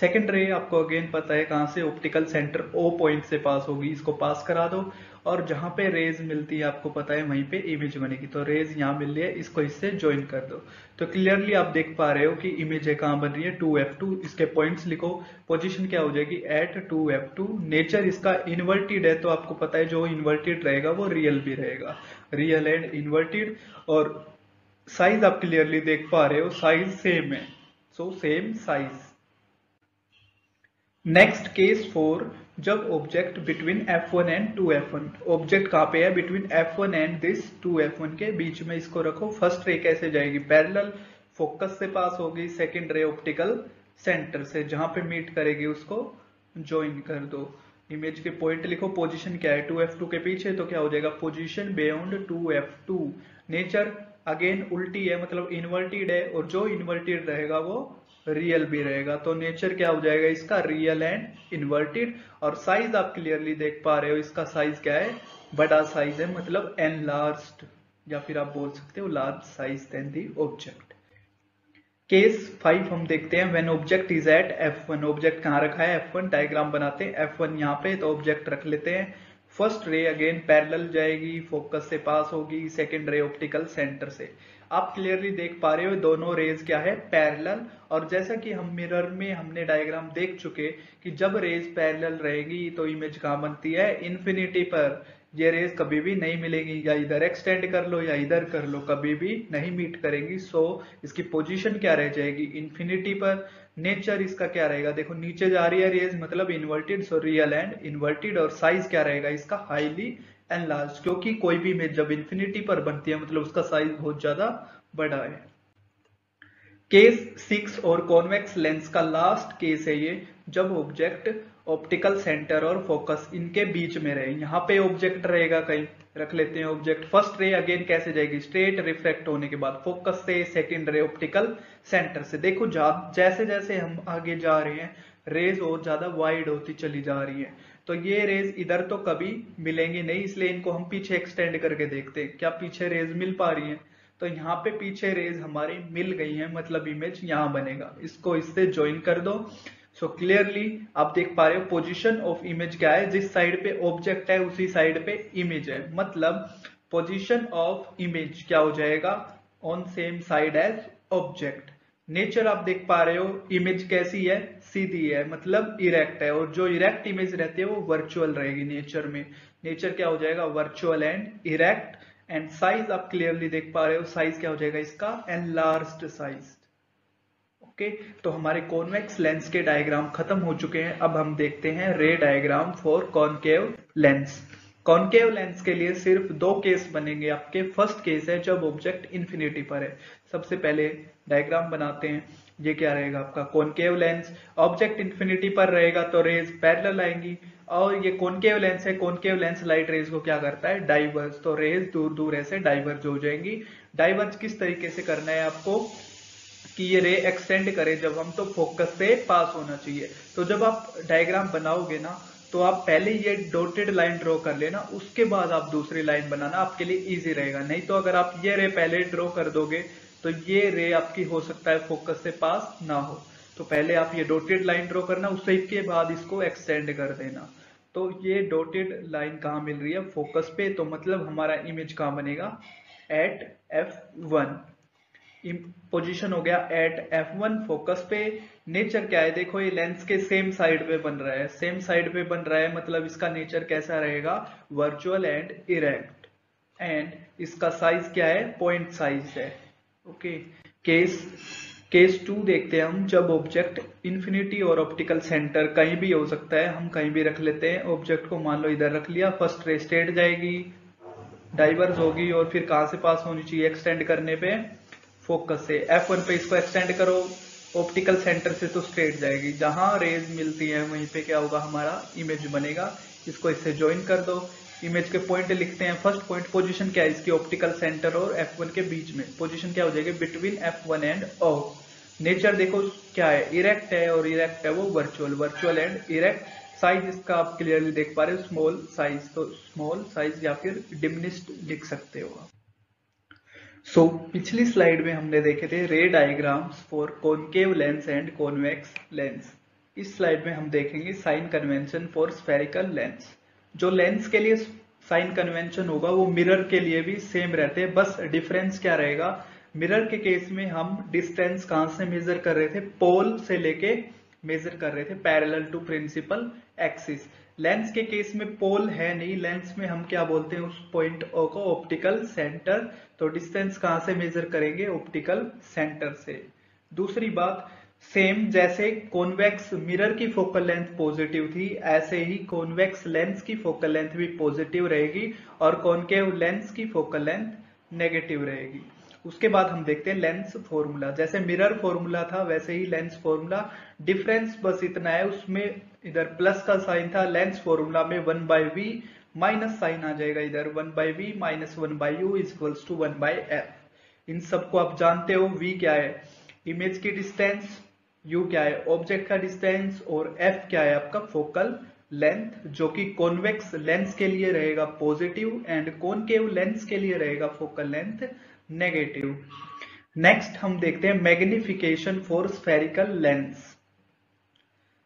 सेकेंड रे आपको अगेन पता है कहाँ से? ऑप्टिकल सेंटर ओ पॉइंट से पास होगी। इसको पास करा दो। और जहाँ पे रेज मिलती है, आपको पता है, वहीं पे इमेज बनेगी। तो रेज यहाँ मिल रही है, इसको इससे ज्वाइन कर दो। तो क्लियरली आप देख पा रहे हो कि इमेज है कहाँ बन रही है? टू एफ़ टू इसके पॉइंट्स लिखो। पोजीशन क्या हो जाएगी? At two F two nature इसका इन्वर्टेड है तो आपको पता है, जो इन्वर्टेड रहेगा, वो रियल भी रहेगा। रियल एंड इन्वर्टेड और साइज़ आप क्लियरली देख पा रहे हो साइज़ सेम है। So same size next case four जब object between F1 and 2F1 object कहाँ पे है? Between F1 and this 2F1 के बीच में इसको रखो। फ़र्स्ट रे कैसे जाएगी? पैरेलल फोकस से पास होगी। सेकंड रे ऑप्टिकल सेंटर से, जहाँ पे मीट करेगी उसको ज्वाइन कर दो। इमेज के पॉइंट लिखो पोजीशन क्या है? 2F2 के पीछे तो क्या हो जाएगा? Position beyond 2F2 nature again उल्टी है मतलब इन्वर्टेड है, और जो इन्वर्टेड रहेगा वो रियल भी रहेगा। तो नेचर क्या हो जाएगा? इसका रियल एंड इन्वर्टेड और साइज़ आप क्लियरली देख पा रहे हो, इसका साइज़ क्या है? बड़ा साइज़ है मतलब एन लार्ज या फिर आप बोल सकते हो large size then the object case five हम देखते हैं। When object is at F one object कहाँ रखा है? एफ़ वन डायग्राम बनाते हैं। एफ़ वन यहाँ पे तो ऑब्जेक्ट रख लेते हैं। फ़र्स्ट रे अगेन पैरेलल जाएगी फोकस से पास होगी। सेकेंड रे ऑप्टिकल सेंटर से। आप क्लियरली देख पा रहे हो दोनों रेज क्या है पैरेलल और जैसा कि हम मिरर में हमने डायग्राम देख चुके कि जब रेज पैरेलल रहेगी तो इमेज कहाँ बनती है? इन्फिनिटी पर। ये रेज कभी भी नहीं मिलेंगी। या इधर एक्सटेंड कर लो, या इधर कर लो, कभी भी नहीं मीट करेंगी। सो इसकी पोजीशन क्या रह जाएगी? इन्फिनिटी पर। नेचर इसका क्या रहेगा? देखो, नीचे जा रही है रेज मतलब inverted so real and inverted और साइज़ क्या रहेगा? इसका हाईली एंड लार्ज क्योंकि कोई भी इमेज जब इन्फिनिटी पर बनती है मतलब उसका साइज़ बहुत ज़्यादा बड़ा है। केस सिक्स और कॉन्वेक्स लेंस का लास्ट केस है ये, जब ऑब्जेक्ट ऑप्टिकल सेंटर और फोकस इनके बीच में रहे। यहाँ पे ऑब्जेक्ट रहेगा कहीं, रख लेते हैं ऑब्जेक्ट फ़र्स्ट रे अगेन कैसे जाएगी? स्ट्रेट रिफ्लेक्ट होने के बाद फोकस से सेकंड रे ऑप्टिकल सेंटर से। देखो जैसे जैसे हम आगे जा रहे हैं रेज और ज़्यादा वाइड होती चली जा रही है। तो ये रेज इधर तो कभी मिलेंगी नहीं, इसलिए इनको हम पीछे एक्सटेंड करके देखते हैं। क्या पीछे रेज मिल पा रही है? तो यहाँ पे पीछे रेज हमारी मिल गई है मतलब इमेज यहाँ बनेगा। इसको इससे ज्वाइन कर दो। सो so क्लियरली आप देख पा रहे हो पोजिशन ऑफ़ इमेज क्या है? जिस साइड पे ऑब्जेक्ट है, उसी साइड पे इमेज है। मतलब पोजिशन ऑफ़ इमेज क्या हो जाएगा? On same side as object nature आप देख पा रहे हो इमेज कैसी है? सीधी है मतलब इरेक्ट है। और जो इरेक्ट इमेज रहती है, वो वर्चुअल रहेगी नेचर में। नेचर क्या हो जाएगा? Virtual and erect and size आप क्लियरली देख पा रहे हो साइज़ क्या हो जाएगा इसका? एंड लार्ज साइज़ ओके तो हमारे कॉन्वेक्स लेंस के डायग्राम खत्म हो चुके हैं। अब हम देखते हैं ray diagram for concave lens concave lens के लिए सिर्फ़ दो केस बनेंगे। आपके फ़र्स्ट केस है जब ऑब्जेक्ट इन्फिनिटी पर है। सबसे पहले डायग्राम बनाते हैं। ये क्या रहेगा? आपका कॉनकेव लेंस ऑब्जेक्ट इन्फिनिटी पर रहेगा तो रेज पैरेलल आएँगी। और ये कॉनकेव लेंस है। कॉनकेव लेंस लाइट रेज को क्या करता है? डाइवर्स तो रेज दूर दूर ऐसे डाइवर्ज हो जाएँगी। डाइवर्ज किस तरीके से करना है आपको? कि ये रे एक्सटेंड करे। जब हम तो फोकस से पास होना चाहिए। तो जब आप डायग्राम बनाओगे ना तो आप पहले ये डॉटेड लाइन ड्रॉ कर लेना, उसके बाद आप दूसरी लाइन बनाना, आपके लिए इजी रहेगा। नहीं तो अगर आप ये रे पहले ड्रॉ कर दोगे तो ये रे आपकी हो सकता है फोकस से पास ना हो। तो पहले आप ये डॉटेड लाइन ड्रॉ करना उससे के बाद इसको एक्सटेंड कर देना। तो ये डॉटेड लाइन कहाँ मिल रही है? फोकस पे तो मतलब हमारा इमेज कहाँ बनेगा? एट एफ़ वन पोजीशन हो गया एट एफ़ वन फोकस पे। नेचर क्या है? देखो, ये लेंस के सेम साइड पे बन रहा है। सेम साइड पे बन रहा है मतलब इसका नेचर कैसा रहेगा? वर्चुअल एंड इरेक्ट एंड इसका साइज़ क्या है? पॉइंट साइज़ है। ओके केस केस टू देखते हैं हम। जब ऑब्जेक्ट इन्फिनिटी और ऑप्टिकल सेंटर कहीं भी हो सकता है, हम कहीं भी रख लेते हैं। ऑब्जेक्ट को मान लो इधर रख लिया फ़र्स्ट रे स्टेट जाएगी डाइवर्स होगी और फिर कहाँ से पास होनी चाहिए? एक्सटेंड करने पे फोकस से। F1 पे इसको एक्सटेंड करो। ऑप्टिकल सेंटर से तो स्ट्रेट जाएगी। जहाँ रेज मिलती है, वहीं पे क्या होगा? हमारा इमेज बनेगा। इसको इससे ज्वाइन कर दो। इमेज के पॉइंट लिखते हैं। फ़र्स्ट पॉइंट पोजीशन क्या है? इसकी ऑप्टिकल सेंटर और F1 के बीच में। पोजीशन क्या हो जाएगी? Between F1 and O nature देखो क्या है? इरेक्ट है और इरेक्ट है वो virtual virtual and erect size इसका आप क्लियरली देख पा रहे हो। स्मॉल साइज़ तो स्मॉल साइज़ या फिर डिमिनिस्ड लिख सकते हो सो so, पिछली स्लाइड में हमने देखे थे ray diagrams for concave lens and convex lens इस स्लाइड में हम देखेंगे sign convention for spherical lens जो लेंस के लिए साइन कन्वेंशन होगा वो मिरर के लिए भी सेम रहते हैं. बस डिफरेंस क्या रहेगा? मिरर के केस में हम डिस्टेंस कहाँ से मेजर कर रहे थे? पोल से लेके मेजर कर रहे थे parallel to principal axis lens के केस में पोल है नहीं लेंस में हम क्या बोलते हैं उस पॉइंट ओ को? ऑप्टिकल सेंटर तो डिस्टेंस कहाँ से मेजर करेंगे? ऑप्टिकल सेंटर से। दूसरी बात सेम जैसे कॉन्वेक्स मिरर की फोकल लेंथ पॉजिटिव थी, ऐसे ही कॉन्वेक्स लेंस की फोकल लेंथ भी पॉजिटिव रहेगी और कॉनकेव लेंस की फोकल लेंथ नेगेटिव रहेगी। उसके बाद हम देखते हैं लेंस फॉर्मूला जैसे मिरर फॉर्मूला था, वैसे ही लेंस फॉर्मूला डिफरेंस बस इतना है, उसमें इधर प्लस का साइन था लेंस फॉर्मूला में one by V minus sign आ जाएगा इधर। One by V minus one by U equals to one by F इन सबको आप जानते हो वी क्या है? इमेज की डिस्टेंस यू क्या है? ऑब्जेक्ट का डिस्टेंस और एफ़ क्या है आपका? फोकल लेंथ जो कि कॉन्वेक्स लेंस के लिए रहेगा पॉजिटिव एंड कॉनकेव लेंस के लिए रहेगा फोकल लेंथ नेगेटिव नेक्स्ट हम देखते हैं magnification for spherical lens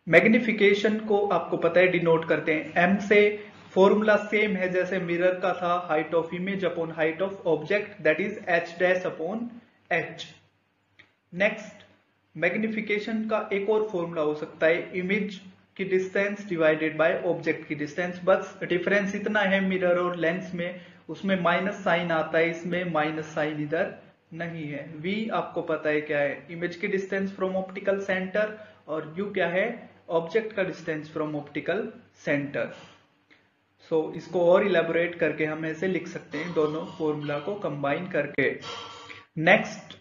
magnification को आपको पता है डिनोट करते हैं। एम से फॉर्मूला सेम है जैसे मिरर का था height of image upon height of object that is H dash upon H next magnification का एक और फॉर्मूला हो सकता है इमेज की डिस्टेंस डिवाइडेड बाय ऑब्जेक्ट की डिस्टेंस बस डिफरेंस इतना है मिरर और लेंस में उसमें माइनस साइन आता है, इसमें माइनस साइन इधर नहीं है। V आपको पता है क्या है? इमेज की डिस्टेंस फ्रॉम ऑप्टिकल सेंटर और u क्या है? ऑब्जेक्ट का distance from optical centre so इसको और इलेबोरेट करके हम ऐसे लिख सकते हैं, दोनों फॉर्मूला को कंबाइन करके। Next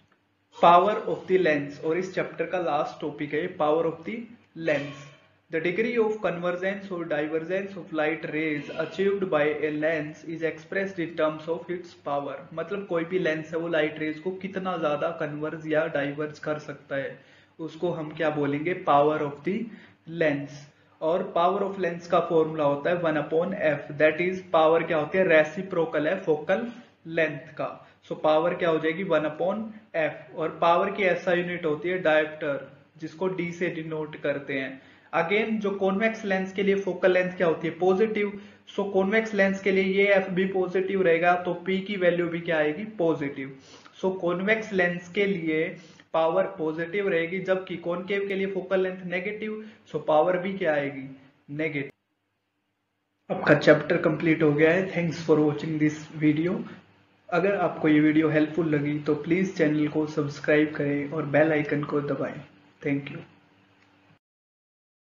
power of the lens और इस चैप्टर का लास्ट टॉपिक है power of the lens The degree of convergence or divergence of light rays achieved by a lens is expressed in terms of its power. मतलब कोई भी lens है वो light rays को कितना ज़्यादा कन्वर्ज या डाइवर्ज कर सकता है उसको हम क्या बोलेंगे? पावर ऑफ़ द लेंस और पावर ऑफ़ लेंस का फॉर्मूला होता है one upon F that is power क्या होती है? रेसिप्रोकल है फोकल लेंथ का. सो so, पावर क्या हो जाएगी? वन अपॉन एफ़ और पावर की ऐसा यूनिट होती है डायप्टर जिसको डी से डिनोट करते हैं। अगेन जो कॉन्वेक्स लेंस के लिए फोकल लेंथ क्या होती है? पॉजिटिव सो कॉन्वेक्स लेंस के लिए ये एफ़ भी पॉजिटिव रहेगा तो पी की वैल्यू भी क्या आएगी? पॉजिटिव सो कॉन्वेक्स लेंस के लिए पावर पॉजिटिव रहेगी, जबकि कॉनकेव के लिए focal length negative so power भी क्या आएगी? नेगेटिव आपका चैप्टर कंप्लीट हो गया है. Thanks for watching this video अगर आपको ये वीडियो हेल्पफुल लगी तो प्लीज़ चैनल को सब्सक्राइब करें और बेल आइकन को दबाएँ. Thank you